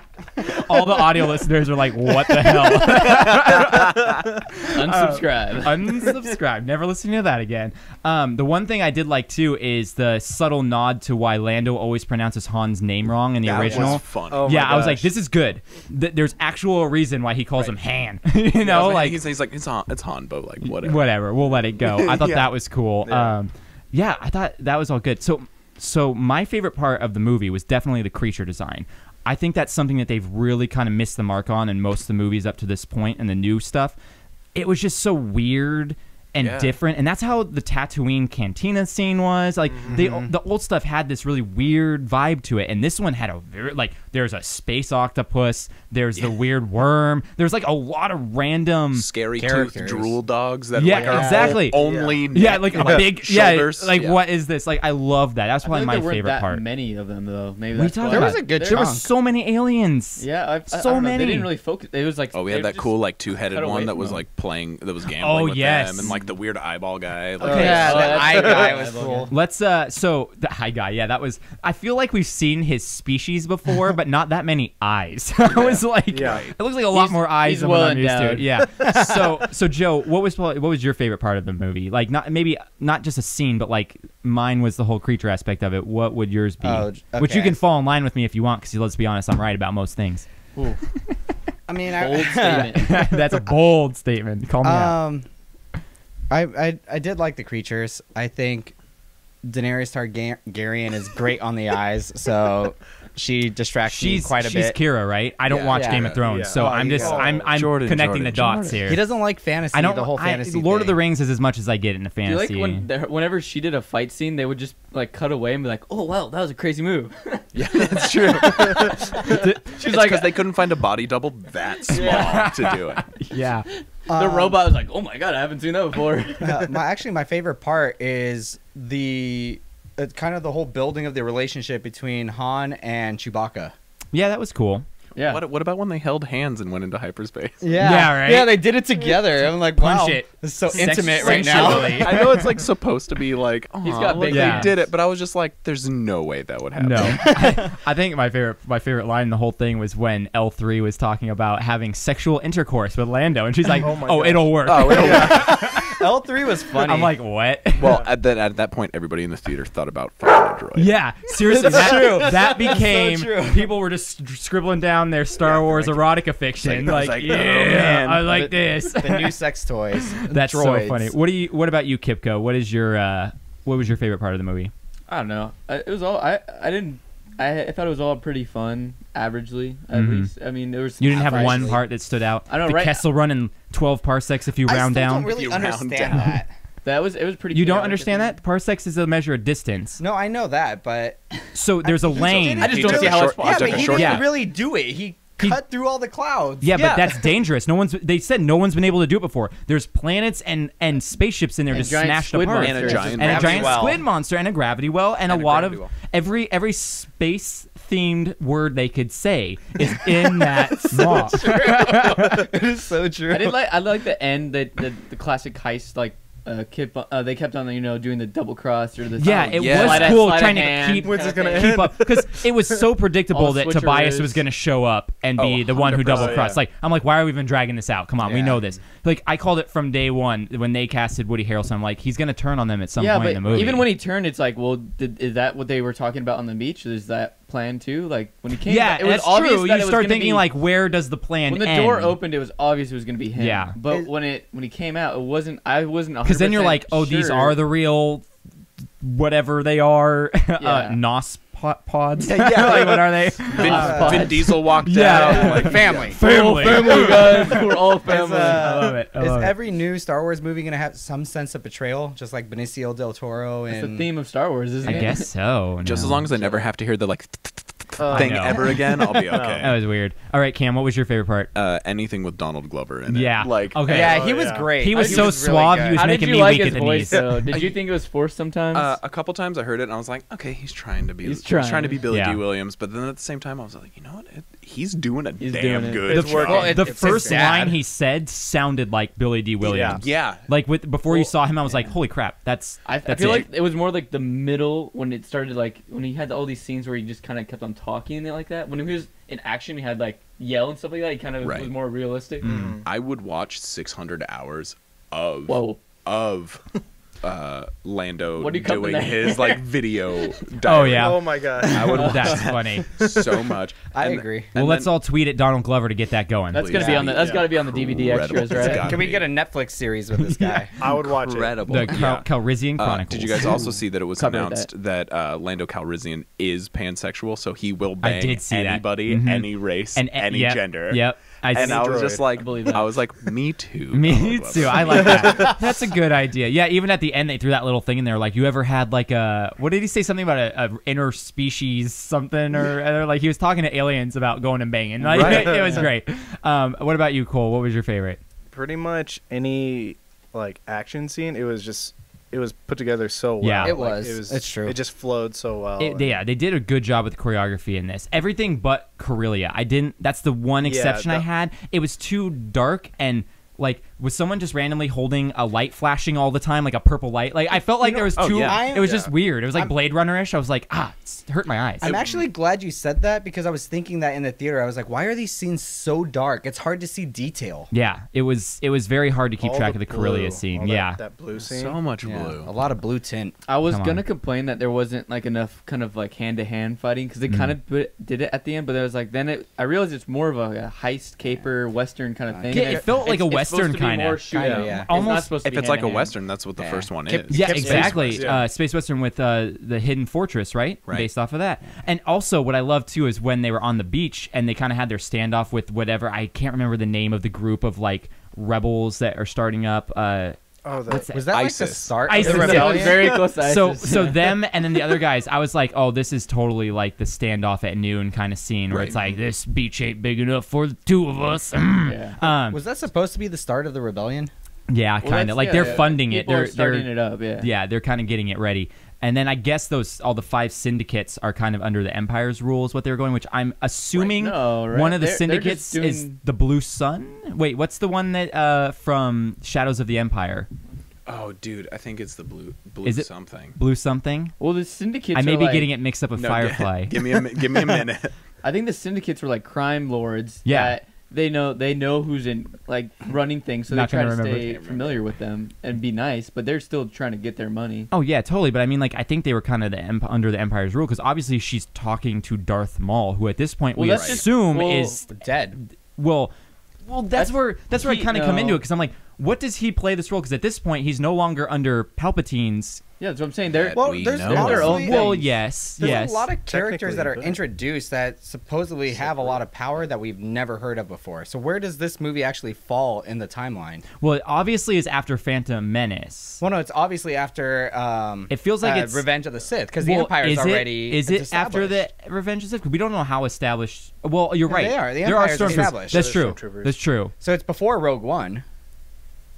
all the audio listeners are like, "What the hell?" Unsubscribe. Unsubscribe. Never listening to that again. Um, the one thing I did like too is the subtle nod to why Lando always pronounces Han's name wrong in the That original. was fun. Oh my yeah, I was like, this is good. Th- there's actual reason why he calls him Han. you know, like he's, he's like it's Han, it's Han, but like whatever. whatever. We'll let it go. I thought Yeah. that was cool. Yeah. Um, yeah, I thought that was all good. So, so my favorite part of the movie was definitely the creature design. I think that's something that they've really kind of missed the mark on in most of the movies up to this point and the new stuff. It was just so weird and Yeah. different, and that's how the Tatooine cantina scene was. Like they, mm-hmm. the old stuff had this really weird vibe to it, and this one had a very like there's a space octopus, there's the weird worm, there's like a lot of random Scary tooth Characters. drool dogs that Yeah, like are exactly. only yeah, neck like a big shoulders. yeah, like Yeah. what is this? Like I love that. That's probably like my there favorite that part. Many of them though. Maybe We that's talked why. There was a good There were so many aliens. Yeah, I, I, So I don't know, many. They didn't really focus. It was like Oh, we had that cool like two-headed one that was like playing that was oh, gambling Oh, with yes. them, and like the weird eyeball guy. Like, Okay. Yeah, the eye guy was cool. Let's uh so the high guy, yeah, that was I feel like we've seen his species before, but not that many eyes. I was like Yeah. it looks like a lot He's- more eyes than well what I'm used to. Yeah. so so Joe, what was what was your favorite part of the movie? Like not maybe not just a scene, but like mine was the whole creature aspect of it. What would yours be? Oh, Which you can fall in line with me if you want, because let's be honest, I'm right about most things. Ooh, I mean, bold I, statement. That's a bold statement. Call me out. I, I I did like the creatures. I think Daenerys Targaryen is great on the eyes, so she distracts She's me quite a she's bit. Qi'ra, right? I don't Yeah. watch Yeah. Game of Thrones, Yeah. so Oh, I'm just go. I'm I'm Jordan, connecting Jordan, the dots Jordan. here. He doesn't like fantasy. I don't. the whole I- fantasy. Lord of the. Rings is as much as I get into Do you like fantasy. when whenever she did a fight scene, they would just like cut away and be like, "Oh wow, that was a crazy move." yeah, that's true. She's It's like, because they couldn't find a body double that small to do it. yeah, the Um, robot was like, "Oh my god, I haven't seen that before." uh, my actually my favorite part is the uh, kind of the whole building of the relationship between Han and Chewbacca. yeah, that was cool. Yeah, What, what about when they held hands and went into hyperspace? Yeah, Yeah, right? Yeah, they did it together. I'm like, Punch wow, it. this is so Sex- intimate right now. sexually. I know it's like supposed to be like, oh, He's got look, big they hands. did it, but I was just like, there's no way that would happen. No, I, I think my favorite my favorite line in the whole thing was when L three was talking about having sexual intercourse with Lando, and she's like, "Oh, Oh it'll work." Oh, it'll L three was funny. I'm like, "What?" well, at that at that point, everybody in the theater thought about fucking a droid. Yeah, seriously, That's that, true. that became true. people were just scribbling down their Star Wars erotica fiction. like- Like, like, yeah, oh, man. I like The- this. the new sex toys. That's droids. so funny. What do you? What about you, Kipka? What is your? uh What was your favorite part of the movie? I don't know. I, it was all I. I didn't. I, I thought it was all pretty fun, averagely at Mhm. least. I mean, there was. You didn't have one part that stood out. I know, the right- Kessel Run in 12 parsecs if you I round still down. don't really If you round understand that. That was. It was pretty. you don't understand that? Parsecs is a measure of distance. No, I know that, but So there's a lane. I just don't see how it's he yeah, but he didn't Yeah. really do it. He He- cut through all the clouds. Yeah, Yeah. but that's dangerous. No one's. They said no one's been able to do it before. There's planets and and spaceships in there And just giant smashed squid apart. And a giant and a gravity giant well. squid monster and a gravity well and, And a a lot gravity of well. every every space themed word they could say is in that song. it is so true. I did like I like the end that the, the classic heist like uh, kept on- uh, they kept on you know doing the double cross or the Yeah, it yeah. was Sleight cool sleight trying to keep kinda keep up because it was so predictable that Tobias was going to show up and be Oh, the one who double crossed. Yeah. Like I'm like, why are we even dragging this out? Come on, we know this. Like I called it from day one when they casted Woody Harrelson. I'm like, he's going to turn on them at some yeah, point but in the movie. even when he turned, it's like, well, did, is that what they were talking about on the beach? Is that plan too? Like when he came, yeah, it was that's obvious true. that You it start gonna thinking be- like, where does the plan when the end? door opened, it was obvious it was going to be him. Yeah. but Is- when it when he came out, it wasn't. I wasn't Because then you're like, oh, these are the real, whatever they are, uh, nos po- pods. Yeah. like, what are they? Vin, Uh, Vin Diesel walked Yeah. out. Like, family. Family. family guys. We're all family. I love it. I Is it. every new Star Wars movie gonna have some sense of betrayal, just like Benicio del Toro It's and the theme of Star Wars, isn't I it? I guess so. Just no. as long as I never have to hear the like Uh, thing know. ever again, I'll be okay. That was weird. All right, Cam, what was your favorite part? Uh, anything with Donald Glover in it. Yeah. Like Okay. Yeah, Oh, he was yeah. great. He was He so really suave, he good. was How did making you me like weak at his the voice knees. though? Did you think it was forced sometimes? Uh, a couple times I heard it and I was like, okay, he's trying to be He's he's trying. trying, to be Billy Yeah. Dee Williams, but then at the same time I was like, you know what? It, he's doing a He's damn doing good It's job. working. Well, it- the first line he said sounded like Billy Dee Williams. yeah. Like with before you saw him, I was like, "Holy crap, that's I, I feel it." like it was more like the middle when it started, like when he had all these scenes where he just kind of kept on talking and like that. When he was in action, he had like yell and stuff like that. He kind of Right. was more realistic. Mm. I would watch 600 hours of Whoa, of uh, Lando What do you doing his like video. Oh, yeah. Oh my god. I would watch that's that funny. so much. I And- agree. Well, and let's then- all tweet at Donald Glover to get that going. that's gonna be on the that's Yeah. got to be on the DVD extras, right? Can we get a Netflix series with this guy? I would watch it. Incredible. the Cal- Yeah. Calrissian Uh, Chronicles. did you guys also see that it was Covered announced that, uh, Lando Calrissian is pansexual, so he will I bang did see that. anybody, Mhm. any race, and any yep, gender. Yep. I And I was just like, I believe that. I was like, me too. Me Donald too. I like that. That's a good idea. Yeah, even at the end they threw that little thing in there. Like, you ever had like a what did he say? Something about a, a interspecies something or, or like he was talking to aliens about going and banging. Like, Right. it was great. Um, what about you, Cole? What was your favorite? Pretty much any like action scene, it was just it was put together so well. Yeah. It Like, was. It was. It's true. It just flowed so well. It, and- yeah, they did a good job with the choreography in this. Everything but Corellia. I didn't. That's the one Yeah, exception I had. It was too dark and. Like was someone just randomly holding a light flashing all the time, like a purple light? Like I felt like there was oh, too. yeah. it was Yeah. just weird. It was like I'm- Blade Runner ish. I was like, ah, it's hurt my eyes. I'm actually glad you said that because I was thinking that in the theater. I was like, why are these scenes so dark? It's hard to see detail. Yeah, it was it was very hard to keep all track of the blue, Corellia scene. all that- yeah. that blue scene. So much Yeah, blue. a lot of blue tint. I was Come gonna on. complain that there wasn't like enough kind of like hand to hand fighting because they Mm. kind of did it at the end, but I was like then it. I realized it's more of a, a heist caper western kind of thing. Yeah, it felt like a it's- it's Western kind to be kinda. more shootout. Kinda, yeah. It's Almost- not supposed to if be it's like a hand-to-hand. western, that's what the Yeah. first one Kip- is. Yeah, Kept exactly. Space Western, yeah. Uh, Space Western with uh, the Hidden Fortress, right? Right. Based off of that. And also, what I love too is when they were on the beach and they kind of had their standoff with whatever I can't remember the name of the group of like rebels that are starting up. Uh, Oh, that, What's that? Was that like the ISIS. start ISIS, of yeah. the Yeah, it was rebellion? very close to so ISIS. so them and then the other guys, I was like, oh, this is totally like the standoff at noon kind of scene where Right. it's like this beach ain't big enough for the two of us. Mm. yeah. Um, Was that supposed to be the start of the rebellion? yeah, Well, kind that's- of like yeah, they're yeah. funding it. They're are starting they're it up. Yeah. yeah, they're kind of getting it ready. And then I guess those all the five syndicates are kind of under the Empire's rules. What they're going, which I'm assuming No, right. one of the They're- they're syndicates is the Blue Sun. Wait, what's the one that uh, from Shadows of the Empire? Oh, dude, I think it's the blue blue Is it- something. Blue something? Well, the syndicates. I may are be like- getting it mixed up with No, Firefly. Give me a give me a minute. I think the syndicates were like crime lords. Yeah. that they know they know who's in like running things, so Not they try gonna to remember. stay familiar with them and be nice, but they're still trying to get their money. Oh yeah, totally. But I mean, like, I think they were kind of the emp- under the Empire's rule because obviously she's talking to Darth Maul, who at this point Well, we that's just- assume well, is Dead. well, well. That's, That's- where that's where I he- kind of come no. into it because I'm like, what does he play this role? Because at this point, he's no longer under Palpatine's. Yeah, that's what I'm saying. They're Well, we there's know. They're their own. Well, yes, There's yes. a lot of characters that are but- introduced that supposedly have a lot of power that we've never heard of before. So where does this movie actually fall in the timeline? well, it obviously is after Phantom Menace. Well, no, it's obviously after. Um, It feels like uh, it's- Revenge of the Sith because the Empire is already. Is it after the. Revenge of the Sith? We don't know how established. Well, you're No, right. they are. The there are Empire's stormtroopers. established. That's They're true. That's true. So it's before Rogue One.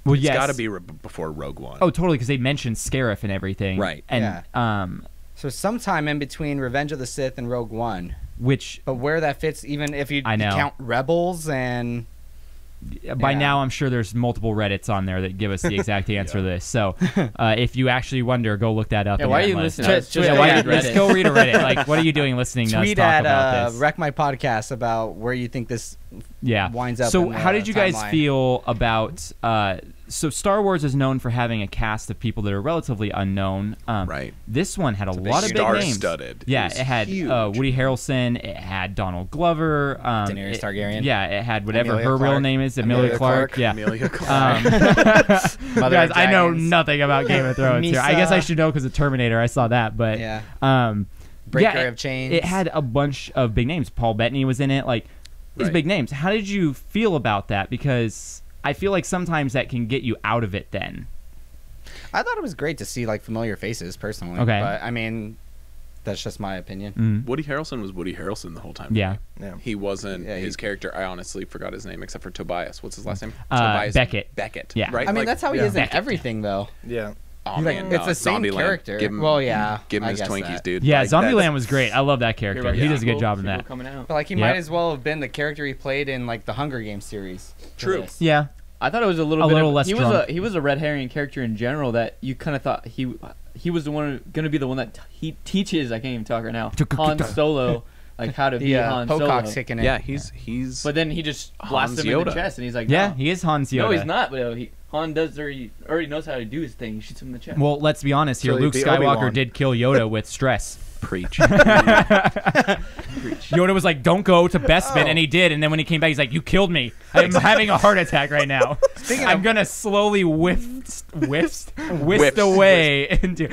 Well, It's yes. got to be re- before Rogue One. Oh, totally, because they mentioned Scarif and everything. Right. And Yeah. um, So sometime in between Revenge of the Sith and Rogue One. which But where that fits, even if you I know. count Rebels and by Yeah. now I'm sure there's multiple Reddits on there that give us the exact answer to this. So uh, if you actually wonder, go look that up. Yeah, why are you listening? Just- just yeah, go why let's go read a Reddit. Like, what are you doing listening to us tweet talk at about uh, this? Wreck My Podcast about where you think this yeah. winds up So in how did you guys feel about? Uh, so Star Wars is known for having a cast of people that are relatively unknown. Um, Right. This one had a lot of big names. Star-studded. Yeah, was it, had uh. Woody Harrelson. It had Donald Glover. Um, Daenerys it- Targaryen. Yeah, it had whatever Emilia her real name is, Amelia, Emilia Clark. Clarke. Yeah. Amelia Clarke. Um, guys, I know nothing about Game of Thrones here. I guess I should know because of Terminator. I saw that, but Yeah. um, Breaker yeah, of Chains. It had a bunch of big names. Paul Bettany was in it. Like these Right. big names. How did you feel about that? Because I feel like sometimes that can get you out of it. Then I thought it was great to see like familiar faces personally. Okay. But I mean, that's just my opinion. Mm. Woody Harrelson was Woody Harrelson the whole time. Yeah. Yeah. He wasn't Yeah, he- his character. I honestly forgot his name except for Tobias. What's his last name? Uh, Tobias Beckett. Beckett. Yeah. Right. I mean, Like, that's how he yeah. is in Beckett. everything, though. Yeah. Oh Like, man, it's no, the same Zombieland. character. Give him, Well, yeah, Give him I his Twinkies, that. dude. Yeah, Like, Zombieland was great. I love that character. You're right, He does a good sequel- job in that. Coming out. But like he Yep. might as well have been the character he played in like the Hunger Games series. For True. this. Yeah. I thought it was a little A bit little of, less he was a he was a red herring character in general that you kind of thought he he was the one going to be the one that t- he teaches I can't even talk right now Han Solo like how to be The uh, Han Pocock's Solo. kicking it. Yeah, he's he's. But then he just Hans blasts him in the Yoda. chest and he's like, Yeah, he is Han Solo. No, he's not. But uh, he, Han does already already knows how to do his thing. He shoots him in the chest. Well, let's be honest here. So Luke Skywalker Obi-Wan. did kill Yoda with stress. preach. Yoda was like, "Don't go to Bespin," and he did. And then when he came back, he's like, "You killed me. I'm having a heart attack right now. I'm gonna slowly whiffed, whiffed, whisked Whiffs. away into."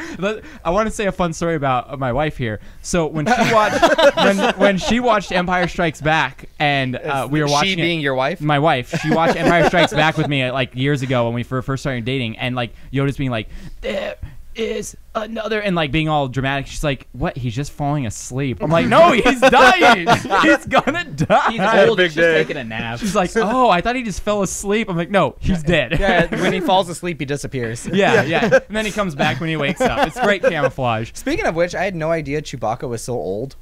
I want to say a fun story about my wife here. So when she watched when, when she watched Empire Strikes Back, and uh, we were she watching it- being your wife. my wife, she watched Empire Strikes Back with me uh, like years ago when we first started dating, and like Yoda's being like, "There is another," and like being all dramatic. She's like, "What? He's just falling asleep." I'm like, "No, he's dying. he's gonna die." he's old. big He's just day. taking a nap. She's like, "Oh, I thought he just fell asleep." I'm like, "No, he's dead." yeah, when he falls asleep, he disappears. yeah, yeah. And then he comes back when he wakes up. It's great camouflage. Speaking of which, I had no idea Chewbacca was so old.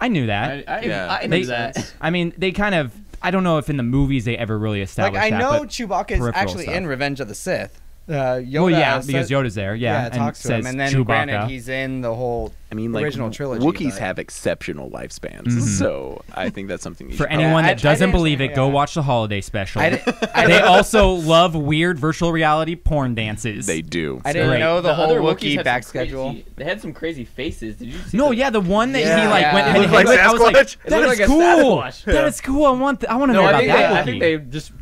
I knew that. I, Yeah. I knew They- that. I mean, they kind of. I don't know if in the movies they ever really established. Like I that. know but- Chewbacca is actually stuff. in Revenge of the Sith. Uh, Yoda well, yeah, says- because Yoda's there. Yeah, and talks to says him, and then Chewbacca. granted he's in the whole. I mean, like Original trilogy, Wookiees but- have exceptional lifespans, Mhm. so I think that's something you For should anyone I- I that doesn't didn't- believe it, go watch the holiday special. I, di- I, they also love weird virtual reality porn dances. They do. I didn't Great. know the, whole other Wookiee back some crazy- schedule. They had some crazy faces. Did you see? No, the- yeah, the one that he like went Yeah. head It to looked head like with. I was like, Sasquatch? It that looked is like a cool. Sasquatch. That is cool. I want. I want to know about that. I think they just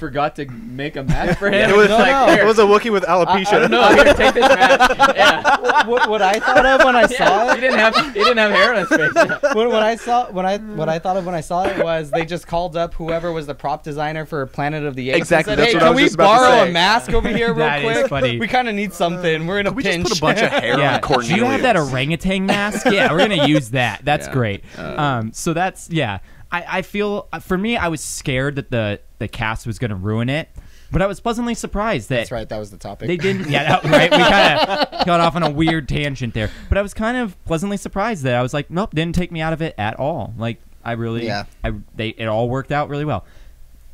forgot to make a match for him. It was, No, no. it was a Wookiee with alopecia. I don't know. Here, take this match. Yeah. what, what I thought of when I saw yeah. it He didn't have. He didn't have hair on his face. Yeah. when, when I saw when I what I thought of when I saw it was they just called up whoever was the prop designer for Planet of the Apes. Exactly, And that's said, what hey, I can was we just about borrow a mask over here real That is quick? funny. We kind of need something. We're in a Can we pinch. just put a bunch of hair yeah. on Cornelius? Do you have that orangutan mask? Yeah, we're gonna use that. That's Yeah. great. Uh, um, so that's yeah. I, I feel uh, for me, I was scared that the the cast was gonna ruin it, but I was pleasantly surprised that That's right. That was the topic. They didn't. Yeah, that, right. We kind of got off on a weird tangent there, but I was kind of pleasantly surprised that I was like, nope, didn't take me out of it at all. Like I really, Yeah. I they it all worked out really well.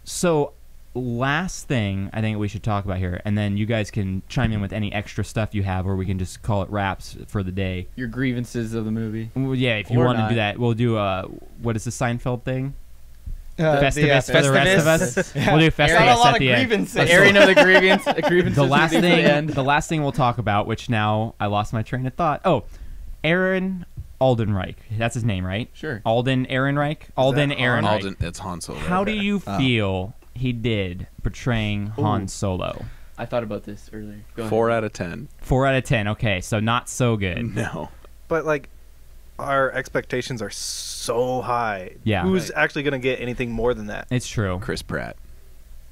So last thing I think we should talk about here, and then you guys can chime in with any extra stuff you have, or we can just call it wraps for the day. Your grievances of the movie. Well, yeah, if you Or want to not. do that, we'll do uh, what is the Seinfeld thing? Uh, Festivus the, uh, for the rest of us. Yeah. We'll do Got a Festivus lot at of the end. grievances. Let's Airing of the grievance. grievances. the last be thing The end. the last thing we'll talk about which now i lost my train of thought oh aaron aldenreich that's his name right Sure. alden ehrenreich alden Han? ehrenreich Alden, it's Han Solo. how do you Oh. feel he did portraying Han Solo. I thought about this earlier. Go Four ahead. out of ten. Four out of ten. Okay, so not so good. No. But like, our expectations are so high. Yeah. Who's actually gonna get anything more than that? It's true. Chris Pratt.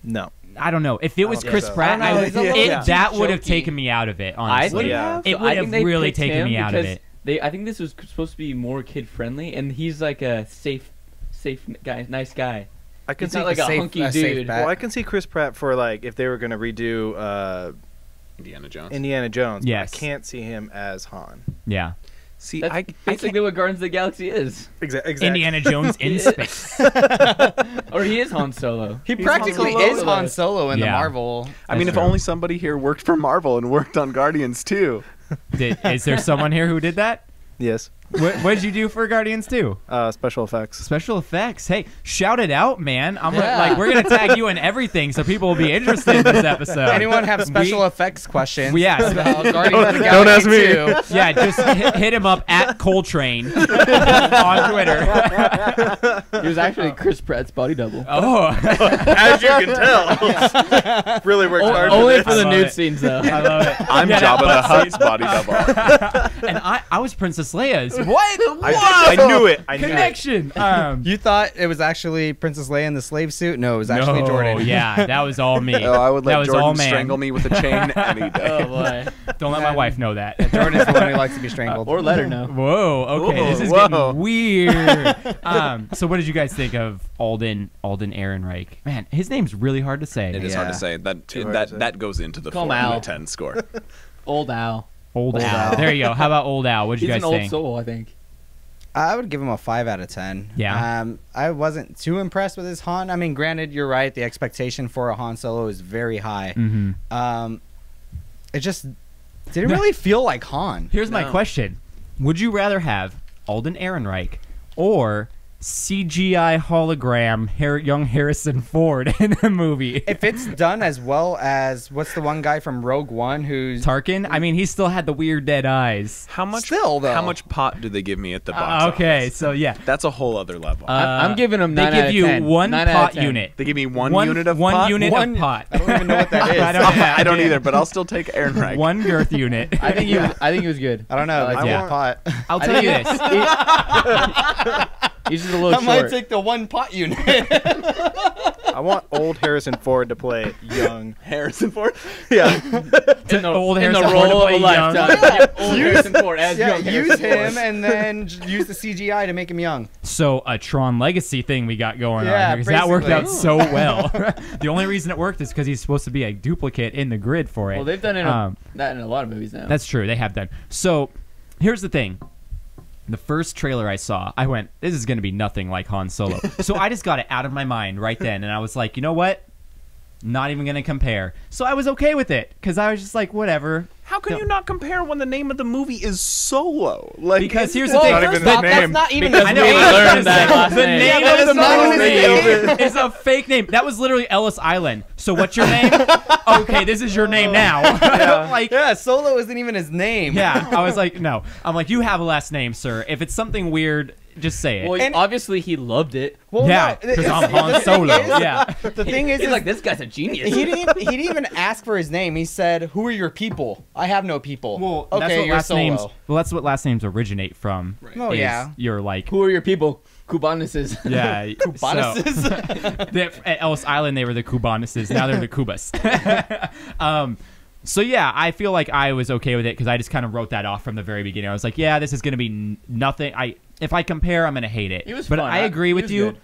No. I don't know. If it was Chris so. Pratt, I I would- little it- bit that would have taken me out of it. I Honestly, think Yeah. it would I have think really taken me out of it. They, I think this was supposed to be more kid friendly, and he's like a safe, safe guy, nice guy. I can He's see. not like a safe- hunky a dude. well, I can see Chris Pratt for like if they were gonna redo uh, Indiana Jones. Indiana Jones. but Yes. I can't see him as Han. Yeah, See, That's I, I basically can't, what Guardians of the Galaxy is, Exactly. exactly. Indiana Jones in space. or he is Han Solo. He He's practically Han Solo. is Han Solo in Yeah. the Marvel. I mean, That's if true. only somebody here worked for Marvel and worked on Guardians too. Did, is there someone here who did that? Yes. What what did you do for Guardians 2? Uh, special effects. Special effects. Hey, shout it out, man. I'm gonna, Yeah. like we're gonna tag you in everything so people will be interested in this episode. Anyone have special We- effects questions? Yeah. about Guardians of the Don't ask me. 2? Yeah, just hit, hit him up at Coltrane on Twitter. He was actually Chris Pratt's body double. Oh, As you can tell. really worked hard. Only for for the I love nude it. scenes, though. I love it. I'm Yeah, Jabba the butt Hutt's body double. and I, I was Princess Leia's. What? I, I knew it. I knew it. Connection. Um, You thought it was actually Princess Leia in the slave suit? No, it was actually no, Jordan. Yeah, that was all me. Oh, I would let was Jordan all strangle me with a chain any day. Oh boy. Don't let my wife know that. Jordan's the one who likes to be strangled. or let her know. Whoa. Okay, Whoa, this is whoa. getting weird. um, so what did you guys think of Alden Alden Ehrenreich? Man, his name's really hard to say. It is hard to say. That Too hard to that say. that goes into the Call four out ten score. Old Al. Old, Old Al. Al. There you go. How about Old Al? What did He's you an old think? soul, I think. I would give him a five out of ten. Yeah. Um, I wasn't too impressed with his Han. I mean, granted, you're right. The expectation for a Han Solo is very high. hmm Um, it just didn't really feel like Han. Here's my question: Would you rather have Alden Ehrenreich or CGI hologram Har- young Harrison Ford in a movie? If it's done as well as what's the one guy from Rogue One who's Tarkin? I mean, he still had the weird dead eyes. How much? Still, though. How much pot do they give me at the box? Uh, okay, office? so yeah, That's a whole other level. Uh, I- I'm giving them. they nine give out of you 10. one Nine out of pot unit. they give me one, one unit of one pot. unit One- of pot. I don't even know what that is. I don't, I don't either, but I'll still take Ehrenreich. One girth unit. I think he was. I think he was good. I don't know. I I like that. want pot. I'll I tell you think this. He- He's just a little I might short. take the one pot unit. I want old Harrison Ford to play young. Harrison Ford. Yeah. To the- old in the Harrison Ford to role of play a young. lifetime. Yeah, old Harrison Ford as yeah, young use Harrison him Ford. and then j- use the CGI to make him young. So a Tron Legacy thing we got going Yeah, on here 'cause that worked out basically. so well. the only reason it worked is because he's supposed to be a duplicate in the grid for it. Well, they've done it in a, Um, that in a lot of movies now. That's true. They have done. So here's the thing. The first trailer I saw, I went, "This is going to be nothing like Han Solo." so I just got it out of my mind right then, and I was like, "You know what? Not even going to compare." So I was okay with it because I was just like, "Whatever." How can No. you not compare when the name of the movie is Solo? Like Because here's the Well, thing. not even the off, name. That's not even Because his I know. we name. learned that the last name. name Yeah, of the it's not movie is a fake name. That was literally Ellis Island. So what's your name? okay, this is your name now. Yeah. like Yeah, Solo isn't even his name. Yeah, I was like, no. I'm like, you have a last name, sir. If it's something weird, just say it. well, And- obviously he loved it. Well, yeah, because it's- I'm Han Solo. is- Yeah, The thing is, He's is like, this guy's a genius. he didn't. He didn't even ask for his name. He said, "Who are your people? I have no people." well, okay, that's what you're last Solo. names. Well, that's what last names originate from. Right. Oh is yeah. you're like, Who are your people? Cubanuses. yeah, Bonuses. So, at Ellis Island, they were the Cubanuses. Now they're the Cubas. um, so yeah, I feel like I was okay with it because I just kind of wrote that off from the very beginning. I was like, yeah, this is gonna be n- nothing. I if I compare, I'm gonna hate it. He was but fun. I I- agree with you. good.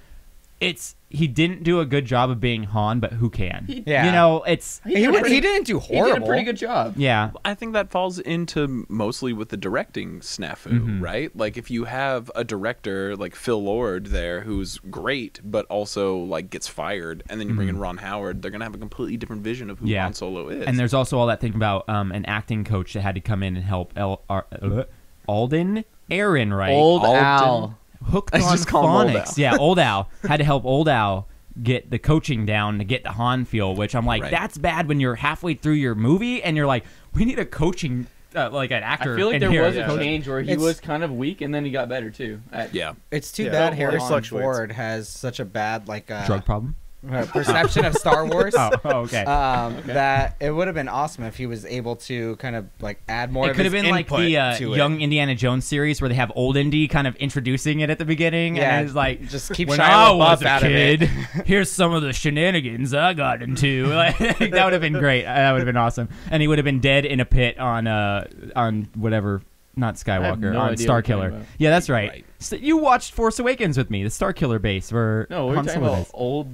It's he didn't do a good job of being Han, but who can? He- Yeah. You know, it's he, would- he didn't do horrible. He did a pretty good job. yeah. I think that falls into mostly with the directing snafu, Mhm. right? Like if you have a director like Phil Lord there who's great, but also like gets fired, and then you bring in Ron Howard, they're gonna have a completely different vision of who Mm-hmm. Yeah. Han Solo is. And there's also all that thing about um, an acting coach that had to come in and help El- Ar- uh, Alden Aaron, right? Old Alden. Al. Hooked I on just call him Old phonics. Al. yeah, Old Al had to help Old Al get the coaching down to get the Han feel, which I'm like, Right. that's bad when you're halfway through your movie and you're like, we need a coaching, uh, like an actor. I feel like in there here. was a Yeah. change where he It's- was kind of weak and then he got better too. I- yeah, It's too Yeah. bad It Harrison fluctuates. Ford has such a bad like uh, drug problem. Uh, perception of Star Wars. Oh, oh, okay. Um, That it would have been awesome if he was able to kind of like add more. it of could have been like the uh, to it. young Indiana Jones series where they have old Indy kind of introducing it at the beginning, Yeah, and it's like just keep when Shia I was a out of it." kid, here's some of the shenanigans I got into. Like, that would have been great. That would have been awesome, and he would have been dead in a pit on uh on whatever. Not Skywalker, no on Star Killer. Yeah, that's right. Right. So you watched Force Awakens with me, the Star Killer base where No, we're Han talking Solo about is. old.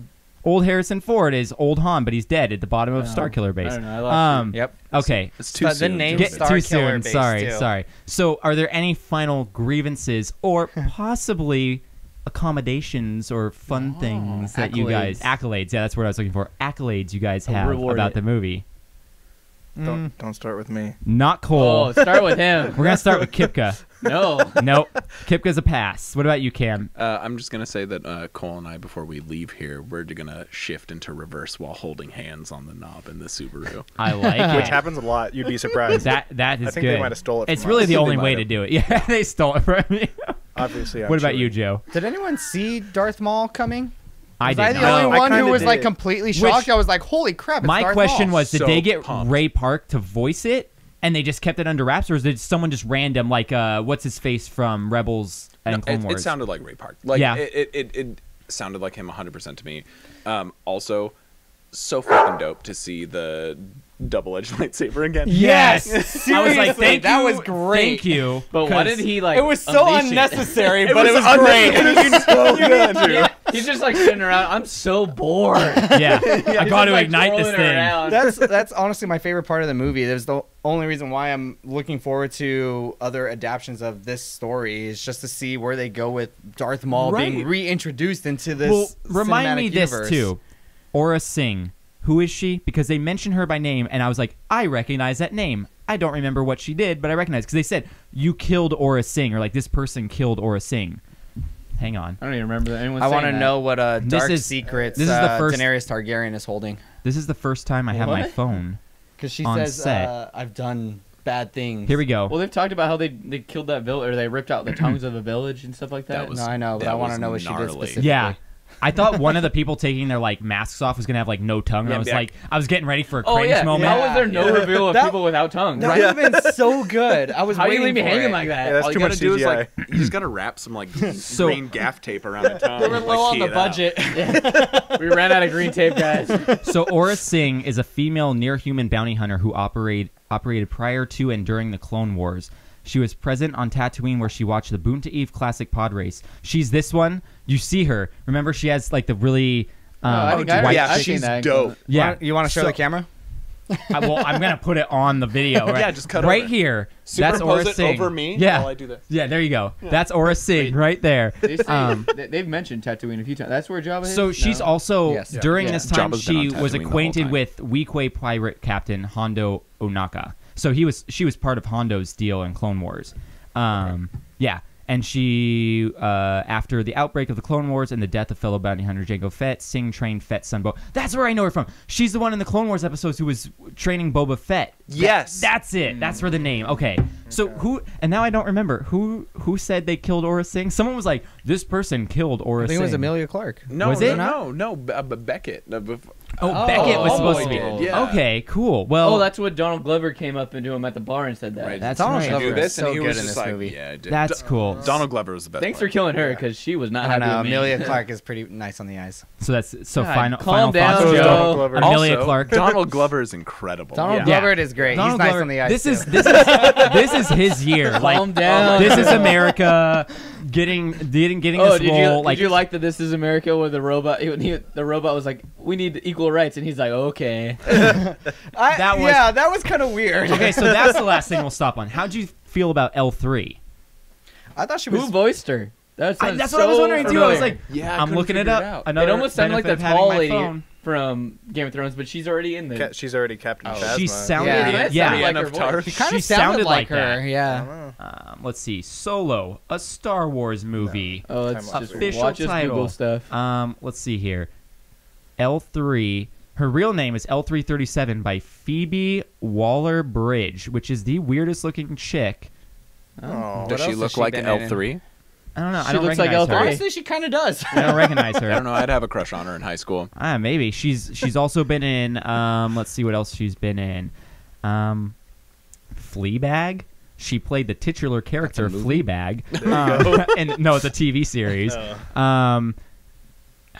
Old Harrison Ford is old Han, but he's dead at the bottom of No, Star Killer base. I don't know. I lost Um, Yep. Okay, It's too But the soon. name- Get Star too Killer soon. base, Sorry, too. sorry. So, are there any final grievances or possibly accommodations or fun things that you guys accolades. accolades? Yeah, that's what I was looking for. Accolades you guys have reward about it. the movie. Don't don't start with me. Not Cole. Oh, Cole. start with him. We're gonna start with Kipka. no. nope, Kipka's a pass. What about you, Cam? Uh, I'm just gonna say that uh, Cole and I, before we leave here, we're gonna shift into reverse while holding hands on the knob in the Subaru. I like Which happens a lot. You'd be surprised. That that is I think good. they might have stole it. it's from really us. the only way to do it. Yeah, they stole it from me. Obviously. I'm what about sure. you, Joe? Did anyone see Darth Maul coming? I Was did I the not. only No, one who kinda was like completely shocked? Which- I was like, "Holy crap!" It's My Darth question Maul. was, did So they get pumped. Ray Park to voice it, and they just kept it under wraps, or did someone just random, like, uh, what's his face from Rebels and No, Clone it, Wars? it sounded like Ray Park. Like Yeah. it, it, it, it sounded like him 100% to me. Um, also, so fucking dope to see the double-edged lightsaber again. yes, I was like, Seriously, thank that you, was great. Thank you. But why 'cause- did he like? It was so unleash it? unnecessary, but it was, great. so good. He's just like sitting around. I'm so bored. Yeah, I got to like, ignite this thing. around. that's that's honestly my favorite part of the movie. There's the only reason why I'm looking forward to other adaptations of this story is just to see where they go with Darth Maul being reintroduced into this. Well, remind me cinematic this universe. too. Aurra Sing. Who is she? Because they mentioned her by name, and I was like, I recognize that name. I don't remember what she did, but I recognize because they said you killed Aurra Sing, or like this person killed Aurra Sing. Hang on. I don't even remember that anyone. I want to know what uh, This dark is- secrets this is the uh, first- Daenerys Targaryen is holding. This is the first time I have my What? phone. Because she On says, set. uh, "I've done bad things." Here we go. Well, they've talked about how they they killed that village, or they ripped out the tongues of a village and stuff like that. That was- No, I know, but that I want to know what she did gnarly. specifically. Yeah. I thought one of the people taking their like masks off was gonna have like no tongue. and I was yeah. like, I was getting ready for a oh cringe yeah. moment. How was there no Yeah. reveal of That- people without tongues? That would have been so good. I was How do you waiting leave me hanging it. like that? Yeah, that's All too you gotta much do is CGI. like you just gotta wrap some like So- green gaff tape around the tongue. They were low like, on the budget. we ran out of green tape, guys. so Aurra Sing is a female near-human bounty hunter who operate, operated prior to and during the Clone Wars. She was present on Tatooine where she watched the Boonta Eve Classic Pod Race. She's this one. You see her. Remember, she has like the really um, Oh, I think I white. yeah, already she's seen that. dope. yeah. You want to show So- the camera? I, well, I'm gonna put it on the video. Right? Yeah, just cut right over. here. That's Superimpose Aurra it Sing. over me Yeah. while I do this. Yeah, there you go. That's Aurra Sing right there. They say, Um, they- they've mentioned Tatooine a few times. That's where Jabba is. So she's No? also Yes. During Yeah. this time Jabba's she was Tatooine the whole acquainted time. with Weequay pirate captain Hondo Ohnaka. So he was she was part of Hondo's deal in Clone Wars. Um, yeah, and she uh, after the outbreak of the Clone Wars and the death of fellow bounty hunter Jango Fett, Sing trained Fett son Bo. That's where I know her from. She's the one in the Clone Wars episodes who was training Boba Fett. Yes. That's it. That's where the name. Okay. So who? And now I don't remember who who said they killed Aurra Sing. Someone was like, "This person killed Aurra I think Sing." it was Amelia Clarke. No, Was no, it? no, no, Be- uh, Beckett. Uh, bef- Oh, Oh, Beckett was oh, supposed to be. did, yeah. Okay, cool. Well, Oh, that's what Donald Glover came up into him at the bar and said that. Right. That's Donald right. Glover do is this, so good in this like, movie. yeah. That's Do- cool. Donald Glover was the best. Thanks for killing her because she was not I happy know. Amelia Clarke is pretty nice on the eyes. So that's so God, final. calm final down, thoughts. Joe. Donald Glover. Amelia Clarke. Donald Glover is incredible. Donald Yeah. Glover is great. Donald He's nice Glover- on the eyes. This too. is this is this is his year. Calm down. this is America getting getting getting Oh, this did role. you like did you like that This Is America where the robot he, he, the robot was like we need equal rights and he's like okay I, that was- yeah, that was kind of weird. okay, so that's the last thing we'll stop on. How'd you feel about L three? I thought she was. who voiced her that I- sounds that's what I was so wondering too. I was like, Yeah, I I'm looking it up. it out. Another it almost sounded like the benefit of tall my lady phone. From Game of Thrones but she's already in Ca- She's already Captain Oh. Phasma. She sounded Yeah. yeah. That yeah. like her. She kind of sounded, sounded like, like her. that. Yeah. Um, let's see, Solo, a Star Wars movie. oh it's Time just Official watch us title. Google stuff Um, let's see here. L3. Her real name is L3-37 by Phoebe Waller Bridge, which is the weirdest looking chick. Oh, Does she look has she like been L in? three? I don't know. She I don't looks like recognize her. L3. Honestly, she kind of does. I don't recognize her. I don't know. I'd have a crush on her in high school. Ah, maybe she's she's also been in. Um, let's see what else she's been in. Um, Fleabag. She played the titular character Fleabag. Um, and no, it's a TV series. Um,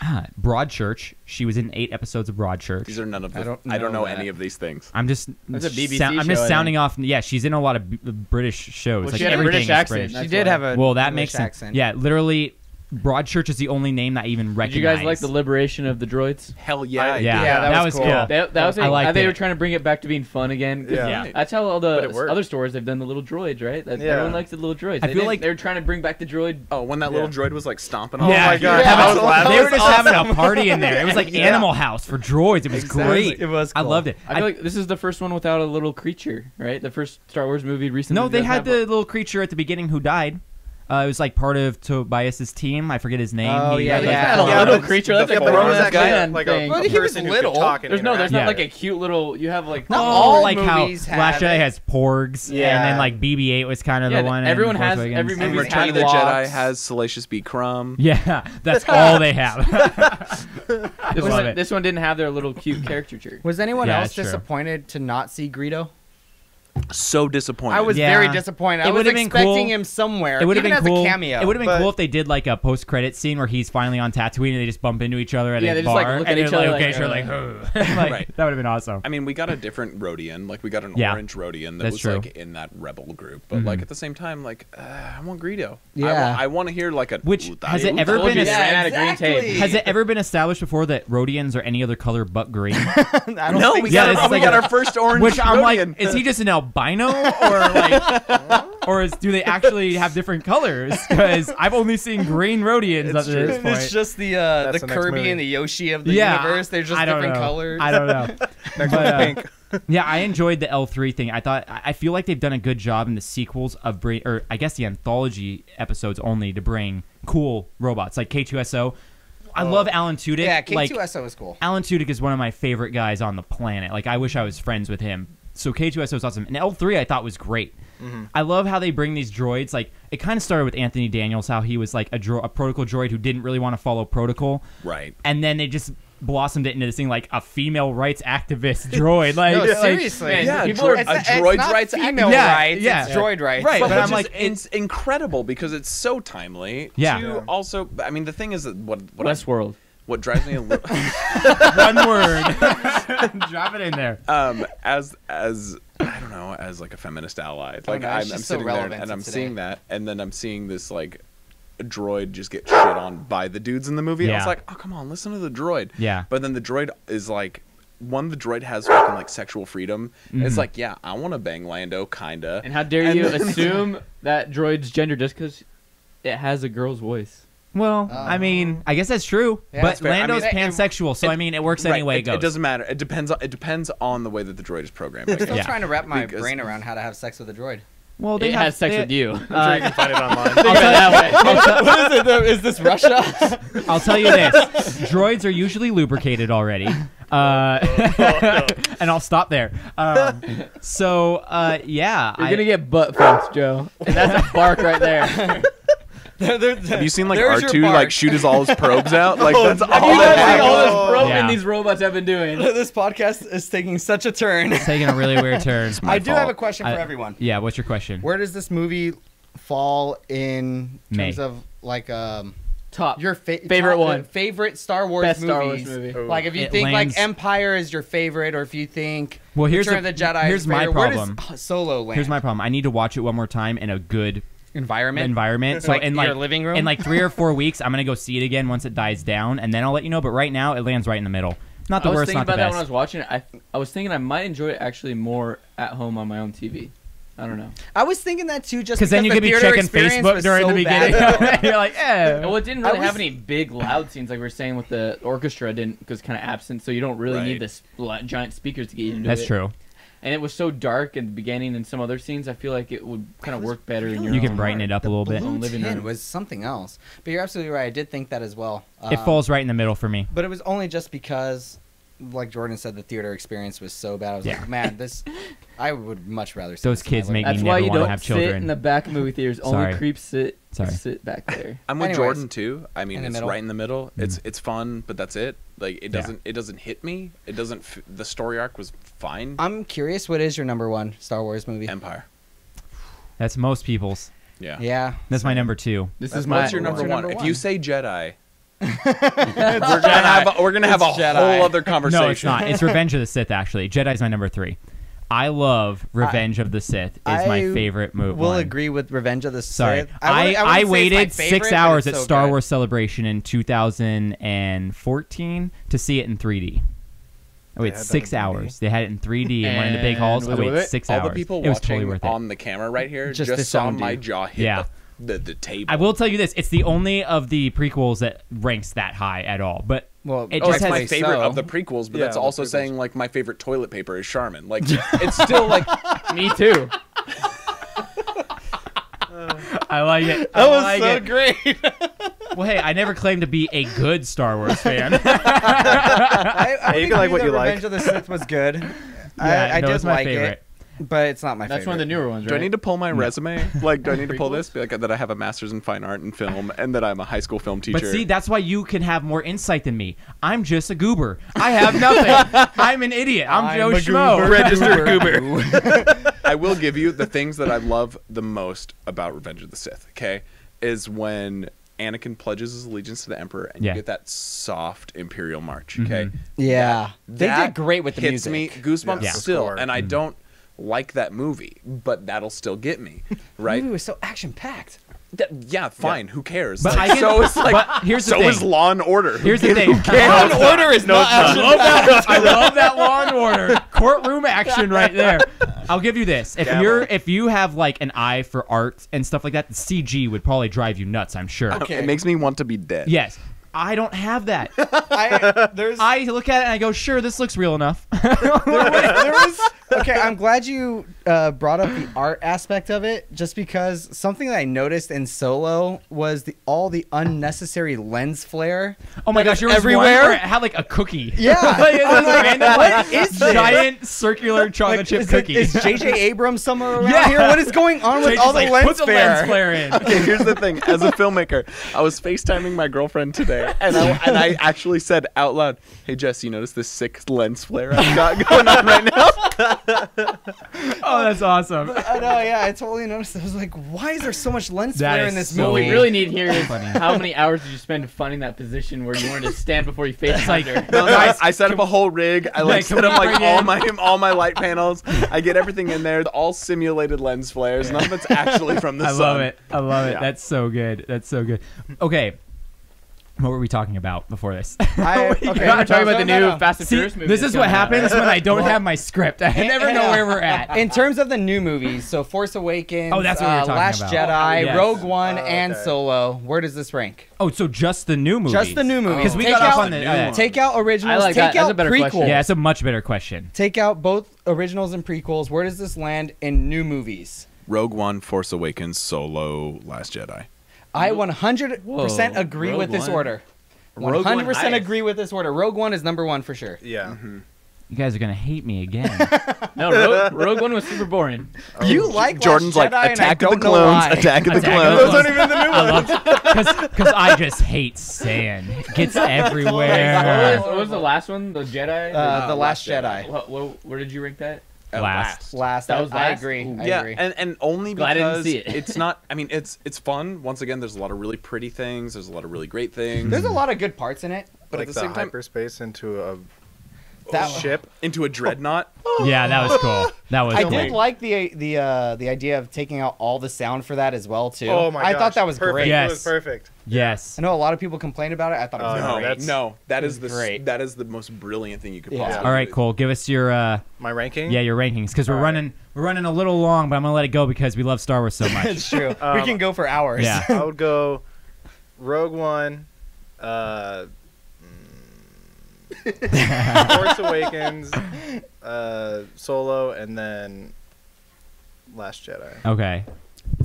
ah, Broadchurch. She was in eight episodes of Broadchurch. These are none of the. I I don't don't, know know that. any of these things. I'm just. That's a BBC I'm show, just I sounding think. off. Yeah, she's in a lot of B- British shows. Well, like she had a everything British is accent. British. That's she did why. have a Well, that English makes sense. accent. Yeah, literally, Broadchurch is the only name that I even Did recognize. you guys like the liberation of the droids? Hell yeah. I Yeah, did. Yeah, that that, was was cool. cool. That, that was I it. they it. were trying to bring it back to being fun again. Yeah. Yeah. That's how all the it worked. other stores have done the little droids, right? That, Yeah. Everyone likes the little droids. I They feel like- they were trying to bring back the droid. Oh, when that little droid was like stomping. Oh on yeah, my God, having- I was they were just was having a party in there. It was like Yeah. Animal House for droids. It was Exactly. great. It was I loved it. I feel like this is the first one without a little creature, right? The first Star Wars movie recently. no, they had the little creature at the beginning who died. Uh, it was like part of Tobias's team. I forget his name. Oh, He yeah, had, It's like, yeah. not a Yeah, little creature. That's yeah, like a what grown-ass guy? man Like a, Well, a he was person who little. could talk There's no, there's Yeah. not like a cute little. You have like Not Oh, all like how movies have Last Jedi has Porgs, Yeah. and then like BB-8 was kind of Yeah, the one. everyone has- Awakens. every And movie's Return had of the walks. Jedi has Salacious B. Crumb. Yeah, that's all they have. This one, this one didn't have their little cute caricature. Was anyone else disappointed to not see Greedo? So disappointed. I was Yeah. very disappointed. I It was would've been expecting cool. him somewhere. It would have even been as cool. a cameo. It would have been but- cool if they did like a post-credit scene where he's finally on Tatooine and they just bump into each other at Yeah, a they just, bar, like, look and at each they're other like, okay, like, sure, like, Like, Right. that would have been awesome. I mean, we got a different Rodian. Like we got an Yeah. orange Rodian that That's was true. like in that rebel group. But Mhm. like at the same time, like uh, I want Greedo. Yeah. I, want to hear like a. Which- "Ooh, has it ooh, ever Told been you a- they ran out of green Exactly. Has it ever been established before that Rodians are any other color but green? I don't No, think we Yeah, got, it's our, we like got a- our first orange. Which I'm like, Rodian. is he just an albino or like, or is, do they actually have different colors? Because I've only seen green Rodians up It's to this point. It's just the uh, That's the the Kirby movie. and the Yoshi of the yeah, universe. They're just different know. colors. I don't know. Next But, one's uh, pink. yeah, I enjoyed the L3 thing. I thought I I feel like they've done a good job in the sequels of bring, or I guess the anthology episodes only to bring cool robots like K2SO. I love Alan Tudyk. yeah, K2SO is cool. Alan Tudyk is one of my favorite guys on the planet. Like I wish I was friends with him. So K2SO is awesome. And L3 I thought was great. Mm-hmm. I love how they bring these droids. Like it kind of started with Anthony Daniels, how he was like a, dro- a protocol droid who didn't really want to follow protocol, right. and then they just blossomed it into this thing like a female rights activist droid. Like, No, like- seriously. man, Yeah, people dro- are- a It's, not- it's droid's not rights female Yeah, rights. yeah. It's droid rights. Right, But, but I'm like, is, it's incredible because it's so timely. Yeah. To Yeah. also, I mean, the thing is that what what I, Westworld. What drives me a little. one word. Drop it in there. um as as I don't know as like a feminist ally like no, I'm, I'm so sitting there relevant and I'm today. seeing that and then I'm seeing this like droid just get shit on by the dudes in the movie I was like oh come on listen to the droid Yeah. but then the droid is like one the droid has fucking like sexual freedom it's Mhm. like yeah I want to bang Lando kinda And how dare And you then- assume that droid's gender just because it has a girl's voice? Well, I mean, I guess that's true. Yeah, but that's fair. I Lando's mean, it- pansexual, so I mean, it works Right, any way it, it goes. it doesn't matter it depends on it depends on the way that the droid is programmed I I'm still. Yeah. trying to wrap my Because- brain around how to have sex with a droid. well, It has sex with you. I'm sure you can find it online. I'll tell, I'll, tell, what is it? Is this Russia? I'll tell you this: droids are usually lubricated already. Uh, and I'll stop there. Um, so, uh, yeah, You're I- gonna get butt fucked, Joe. That's a bark right there. Have you seen like There's R2 like shoot his all his probes out like that's all you guys that see all this Oh. probing Yeah. these robots have been doing. this podcast is taking such a turn. it's taking a really weird turn. my I do have a fault. question for everyone. Yeah, what's your question? Where does this movie fall in May. terms of like um Top. your fa- Favorite top- one. favorite Star Wars Best movies? Star Wars movie. Ooh. Like if you It think lands- like Empire is your favorite, or if you think Well, here's Return the- of the Jedi. here's is my favorite, where does problem. Solo land. Here's my problem. I need to watch it one more time in a good environment. environment. So Like in your like living room? in like three or four weeks, I'm gonna go see it again once it dies down, and then I'll let you know. But right now, it lands right in the middle. Not the I was worst, thinking not the about that best. when I was watching it. I I was thinking I might enjoy it actually more at home on my own TV. I don't know. I was thinking that too, just Because then you the could be theater checking experience Facebook was during so the beginning. You're like, eh. Well, it didn't I really have any big loud scenes like we are saying with the orchestra. Didn't because kind of absent, so you don't really Right. need this giant speakers to get into That's it. true. And it was so dark in the beginning and some other scenes. I feel like it would kind of work better in your. You can own- brighten it up a The little bit. blue Own living tin room. was something else. But you're absolutely right. I did think that as well. It Um, falls right in the middle for me. But it was only just because, like Jordan said, the theater experience was so bad. I was Yeah. like, man, this. I would much rather. see Those this than I kids would- make me That's never why you wanna don't have sit in the back of movie theaters. Sorry. Only creeps sit. Sorry. Sit back there. I'm with Anyways. Jordan too. I mean, it's middle. right in the middle. Mm. It's it's fun, but that's it. Like it doesn't it doesn't hit me. It doesn't. F- the story arc was fine. I'm curious. What is your number one Star Wars movie? Empire. That's most people's. Yeah. Yeah. That's my number two. This That's is my what's your number, your one? If you say Jedi, we're gonna have a, we're gonna have a Jedi. whole other conversation. No, it's not. It's Revenge of the Sith. Actually, Jedi's my number three. I love Revenge of the Sith. Is my favorite movie. We'll agree with Revenge of the Sith. Sorry, I, I, wouldn't- I, wouldn't say it's my waited favorite, six but hours at so Star good. Wars Celebration in 2014 to see it in 3D. I waited six hours. They had it in 3D in one of the big And halls. I was oh, it waited worth it? six All hours. the people it was totally watching worth it. on the camera right here Just just, saw my dude. jaw hit Yeah. the, the the table. I will tell you this: it's the only of the prequels that ranks that high at all. But Well, It Oh, just it's my favorite so. of the prequels, but Yeah, that's also saying like my favorite toilet paper is Charmin. Like it's still like Me too. I like it. I That was like so it. great. Well, hey, I never claimed to be a good Star Wars fan. I, I Hey, you can like what that you like. Revenge of the Sith was good. Yeah, I, I no, did my like favorite. it, but it's not my That's favorite. one of the newer ones, right? Do I need to pull my resume? Like, do I need to pull this? Be like that I have a master's in fine art and film, and that I'm a high school film teacher. But see, that's why you can have more insight than me. I'm just a goober. I have nothing. I'm an idiot. I'm, Joe a Schmo. goober. registered goober. I will give you the things that I love the most about Revenge of the Sith. Okay, is when Anakin pledges his allegiance to the Emperor, and Yeah. you get that soft Imperial march. Okay, mm-hmm. Yeah, they That did great with the hits music. me goosebumps Yeah. still, Score. and I mm-hmm. don't like that movie, but that'll still get me, right? movie was so action packed. Yeah, fine. Who cares? But Like, I can- so it's like but here's the so thing. is Law and Order. Here's the thing. Law and Order is not I love that. I love that Law and Order courtroom action right there. I'll give you this: if Gavel. you're if you have like an eye for art and stuff like that, the CG would probably drive you nuts. I'm sure. Okay. It makes me want to be dead. Yes, I don't have that. I, there's I look at it and I go, sure, this looks real enough. there was okay i'm glad you uh, brought up the art aspect of it just because something that i noticed in solo was the all the unnecessary lens flare Oh my gosh, you're everywhere? one where it had like a cookie. Yeah. like, it was like, random, what like, is this? giant circular chocolate Like, chip is, cookie. is jj abrams somewhere around Yeah. here what is going on with Jake all the like, lens put the flare lens flare in. Okay, here's the thing. As a filmmaker, I was FaceTiming my girlfriend today, and I, and I actually said out loud, "Hey Jess, you notice this sick lens flare I've got going on right now?" Oh, that's awesome. i know yeah i totally noticed i was like why is there so much lens That flare is in this so What we movie really need here is Funny. how many hours did you spend finding that position where you wanted to stand before you face like- her? No, no, I, I set up a whole rig. I like can set up like bring all in- my all my light panels. I get everything in there. All simulated lens flares. None of it's actually from the sun. I sun. love it. I love it. Yeah. That's so good. That's so good. Okay. What were we talking about before this? I, okay, We're talking about the no, new no, no. Fast and See, Furious movie. this is what coming out. happens when I don't have my script. I never know where we're at. In terms of the new movies, so Force Awakens, Oh, that's what we were uh, Last about. Jedi, Yes. Rogue One, and okay. Solo. Where does this rank? Oh, so just the new movies? Just the new movies. Because we Take got off out- on the. new uh, one. Take out originals. Like take that. That's out a prequels. question. yeah, it's a much better question. Take out both originals and prequels. Where does this land in new movies? Rogue One, Force Awakens, Solo, Last Jedi. I 100% Whoa, agree Rogue with this One. order. Rogue One 100% highest. agree with this order. Rogue One is number one for sure. Yeah. You guys are gonna hate me again. No, Rogue, Rogue One was super boring. You like Jordan's Last like Jedi, and I Attack of the don't know Clones, why. Attack of the Attack of Clones. the Clones. even the new ones. because I just hate sand. It gets What everywhere. was, what was the last one? The Jedi. Uh, the Last Last Jedi. what, what, where did you rank that? At Last. Last. That was I last? agree. Ooh. I yeah, agree. and and only Glad I because didn't see it. it's not. I mean, it's it's fun. Once again, there's a lot of really pretty things. There's a lot of really great things. There's a lot of good parts in it. but like at the same time, hyperspace into a That ship. into a dreadnought. Yeah, that was cool. That was I cool. did like the the uh, the idea of taking out all the sound for that as well too. Oh my I gosh, thought that was perfect. great. Yeah. It was Yes. perfect. Yes. I know a lot of people complained about it. I thought it was Oh, No, great. that's- no, that it is was the great. that is the most brilliant thing you could Yeah. possibly. All right. Cole. Give us your uh, My ranking. yeah your rankings because we're All right. running we're running a little long, but I'm gonna let it go because we love Star Wars so much. it's true. we Um, can go for hours. Yeah. I would go Rogue One, uh, Force Awakens, uh, Solo, and then Last Jedi. Okay.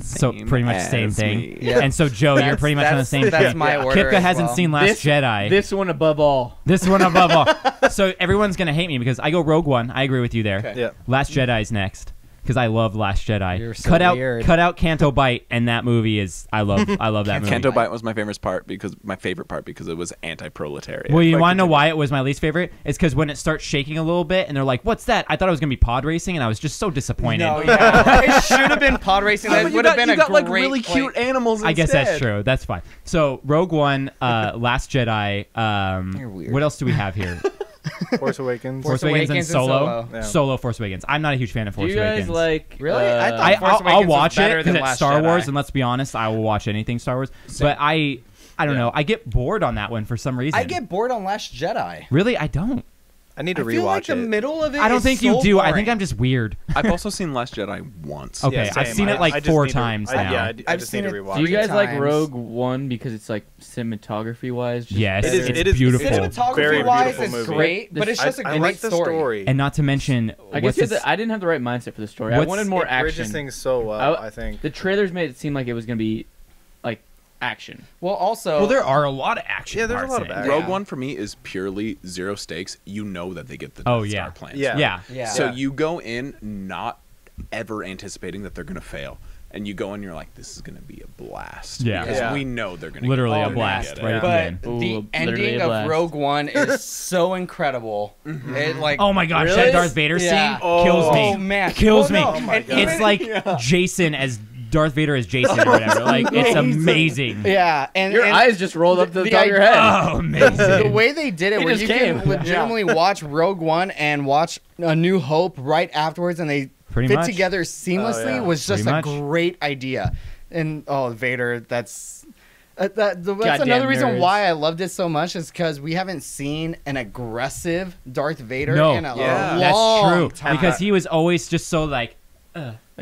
so Same pretty much the same as thing. me. Yeah. And so Joe, you're That's- pretty much on the that's- same That's thing. my order. Kipka as hasn't well. seen Last This- Jedi. This one above all. This one above all. So everyone's gonna hate me because I go Rogue One. I agree with you there. Okay. Yeah. Last Jedi's next because I love Last Jedi. You're so cut out, weird. cut out Canto Bight, and that movie is I love. I love that movie. Canto Bight was my favorite part because my favorite part because it was anti-proletarian. Well, you Like, want to know why it was my least favorite? It's because when it starts shaking a little bit, and they're like, "What's that?" I thought it was gonna be pod racing, and I was just so disappointed. No, yeah. it should have been pod racing. Yeah, That would have got- been you a got, great like really cute like- animals. I guess that's true. That's fine. So Rogue One, uh, Last Jedi. Um, You're weird. What else do we have here? Force Awakens. Force Force Awakens, and Awakens and Solo. Solo. Yeah. Solo Force Awakens. I'm not a huge fan of Do Force you guys Awakens. like Really? I uh, thought- I, Force I'll, Awakens I'll was watch better it than because it's Star Jedi. Wars, and let's be honest, I will watch anything Star Wars. But I, I don't Yeah. know. I get bored on that one for some reason. I get bored on Last Jedi. really. I don't. I need to I feel like rewatch the it. middle of it. I don't is think so you do. I boring. think I'm just weird. I've also seen Last Jedi once. Okay, Yeah, I've same. seen it I- like I just four need to- times I- now. Yeah, I, d- I I've just seen need to it rewatch Do you three guys like times. Rogue One because it's like cinematography wise? Yes, It is- it's it is- beautiful. Very Cinematography wise, beautiful it's movie. great, but it's I, just a I great like the story. and not to mention, I what's guess you this- have to- I didn't have the right mindset for the story. I What's- wanted more it bridges action. things so well. I- I, think. The trailers made it seem like it was gonna be like action. Well, also, well, there are a lot of action. Yeah, there's a lot of action. Rogue Yeah. One for me is purely zero stakes. You know that they get the Oh, Death yeah. Star plans. Yeah. Yeah, yeah. So Yeah. you go in not ever anticipating that they're going to fail. And you go in, you're like, this is going to be a blast. Yeah. Because Yeah. we know they're going to literally Oh, a blast Get it. right at the but end. The literally ending of. Rogue One is so incredible. Mm-hmm. It like Oh my gosh, Really? that Darth Vader Yeah. scene kills me. Oh man, kills oh, Well, no, me. Oh my and God. It's even- like Jason as Darth Vader as Jason or whatever. Like it's amazing. yeah, and Your and eyes just rolled up to the, the top of your head. Oh, amazing. the way they did it, He where just you came. can legitimately watch Rogue One and watch A New Hope right afterwards, and they Pretty fit much. together seamlessly, yeah. was just Pretty a much. great idea. And oh, Vader, that's. Uh, that, the, that's Goddamn another reason nerds. why I loved it so much is because we haven't seen an aggressive Darth Vader No, in a Yeah. That's true time. because he was always just so like,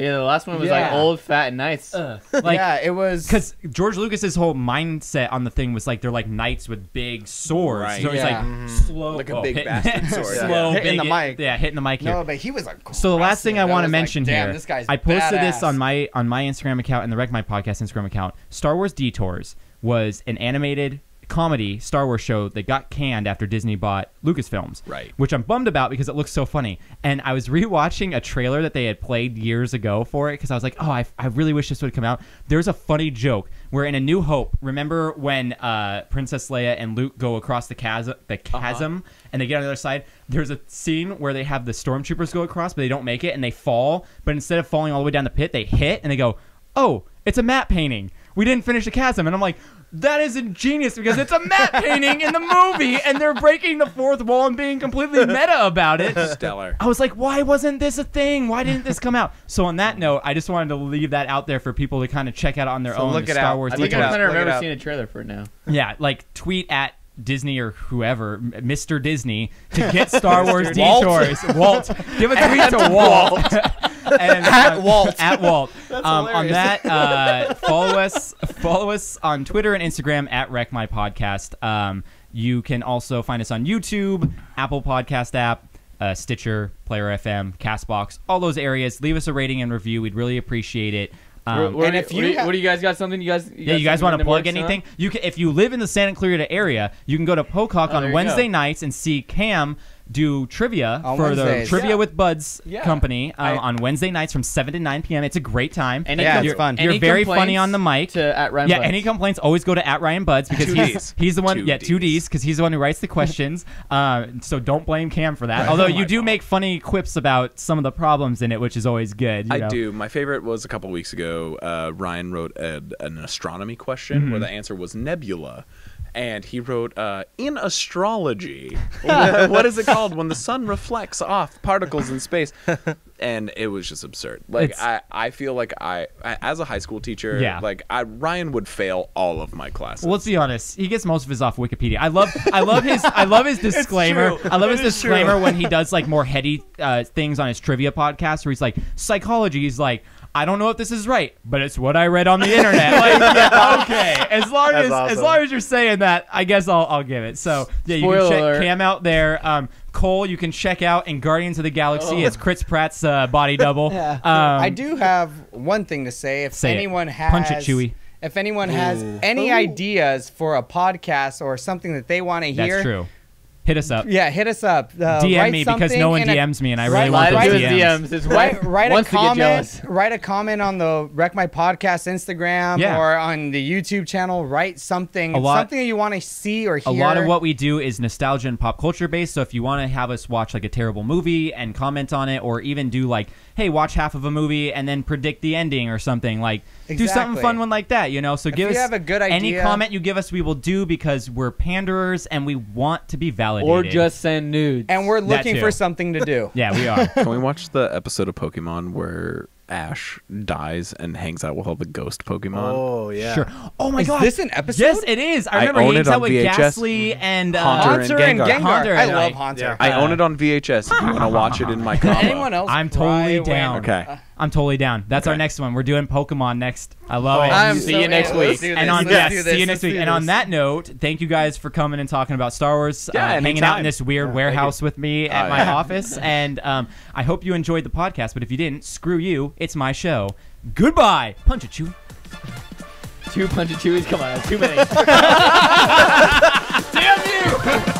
Yeah, the last one was like Yeah. old, fat, and nice. like yeah, it was because George Lucas's whole mindset on the thing was like they're like knights with big swords. Right. So he's Yeah. like slow, Like a oh, big hitting- bastard sword. slow, Yeah. Hitting big- the mic. Yeah, hitting the mic here. no, but he was like. So the last thing I want to was like, mention Damn, here, this guy's I posted this badass. on my on my Instagram account and the Wreck My Podcast Instagram account. Star Wars Detours was an animated comedy Star Wars show that got canned after Disney bought Lucasfilms. Right. Which I'm bummed about because it looks so funny. And I was rewatching a trailer that they had played years ago for it because I was like, oh, I, I really wish this would come out. There's a funny joke where in A New Hope, remember when uh, Princess Leia and Luke go across the chasm, the chasm, and they get on the other side? There's a scene where they have the stormtroopers go across, but they don't make it and they fall. But instead of falling all the way down the pit, they hit and they go, oh, it's a matte painting. We didn't finish the chasm. And I'm like, that is ingenious because it's a matte painting in the movie and they're breaking the fourth wall and being completely meta about it. Stellar. I was like, why wasn't this a thing? Why didn't this come out? So on that note, I just wanted to leave that out there for people to kind of check out on their So own. look it Star out. Wars I think Look it I up, kind of look it remember up. seeing a trailer for it now. yeah, like tweet at Disney or whoever, Mr. Disney, to get Star Wars detours. Walt, give a tweet to Walt. and, At um, Walt. At Walt. um, on that, uh, follow us. Follow us on Twitter and Instagram at Wreck My Podcast. Um, you can also find us on YouTube, Apple Podcast app. Uh, Stitcher, Player FM, Castbox, all those areas. Leave us a rating and review. We'd really appreciate it. Um, What- and if do you what, do what do you guys got? Something you guys? yeah, you guys want to plug on? anything? You can, if you live in the Santa Clarita area, you can go to Pocock Oh, on Wednesday go. nights and see Cam do trivia On for the Trivia Yeah. with Budds Yeah. company um, I- on Wednesday nights from seven to nine p.m. It's a great time. Any Yeah, com- it's fun. You're any very funny complaints on the mic. To at Ryan yeah, Budds. any complaints? Always go to at Ryan Budds because Two he's Ds. he's the one. Two yeah, two Ds. Ds because he's the one who writes the questions. uh, so don't blame Cam for that. Although you do fault. make funny quips about some of the problems in it, which is always good. you I know? do. My favorite was a couple weeks ago. Uh, Ryan wrote a, an astronomy question Mm-hmm. where the answer was nebula. And he wrote, uh, in astrology, what- what is it called when the sun reflects off particles in space? And it was just absurd. Like It's- I, I feel like I, as a high school teacher, Yeah. like I, Ryan would fail all of my classes. Well, let's be honest. He gets most of his off Wikipedia. I love, I love his, I love his disclaimer. I love his It is true. disclaimer when he does like more heady uh, things on his trivia podcast, where he's like psychology. He's like, I don't know if this is right, but it's what I read on the internet. Like, yeah, okay, as long That's as as long as you're saying that, I guess I'll I'll give it. So yeah, you can check. Cam out there. Um, Cole, you can check out in Guardians of the Galaxy. It's Chris Pratt's uh, body double. Yeah. Um, I do have one thing to say. If Say it. anyone has Punch it, Chewie. If anyone has any ideas for a podcast or something that they want to hear, That's true. Hit us up. Yeah, hit us up. Uh, DM me because no one in a- DMs me, and I Right, really want right, those. DMs. DMs. His Write, write a to comment. Write a comment on the Wreck My Podcast Instagram Yeah. or on the YouTube channel. Write something, A lot- something that you want to see or hear. A lot of what we do is nostalgia and pop culture based. So if you want to have us watch like a terrible movie and comment on it, or even do like, hey, watch half of a movie and then predict the ending or something, like do something fun one like that, you know. So If give you us have a good any comment you give us, we will do because we're panderers and we want to be validated. Or just send nudes. and we're looking for something to do. yeah, we are. Can we watch the episode of Pokemon where Ash dies and hangs out with all the ghost Pokemon? Oh yeah. Sure. Oh my Is god. this an episode? Yes, it is. I I remember own he hangs it out with VHS. Gastly and uh, Haunter and Haunter and Gengar. Gengar. Haunter, I like- love Haunter. Yeah. I own it on VHS. If you want to watch it in my combo. Anyone else? I'm totally cry when- down. Okay. I'm totally down. That's our next one. We're doing Pokemon next. I love Oh, it. I'm See so you next in. week. And on yes, do see you next Let's week. And on that note, thank you guys for coming and talking about Star Wars, Yeah, uh, hanging out in this weird warehouse with me at Oh, my yeah. office. And um, I hope you enjoyed the podcast. But if you didn't, screw you. It's my show. Goodbye. Punch it, Chewie. two punch and chewies. Come on, too many.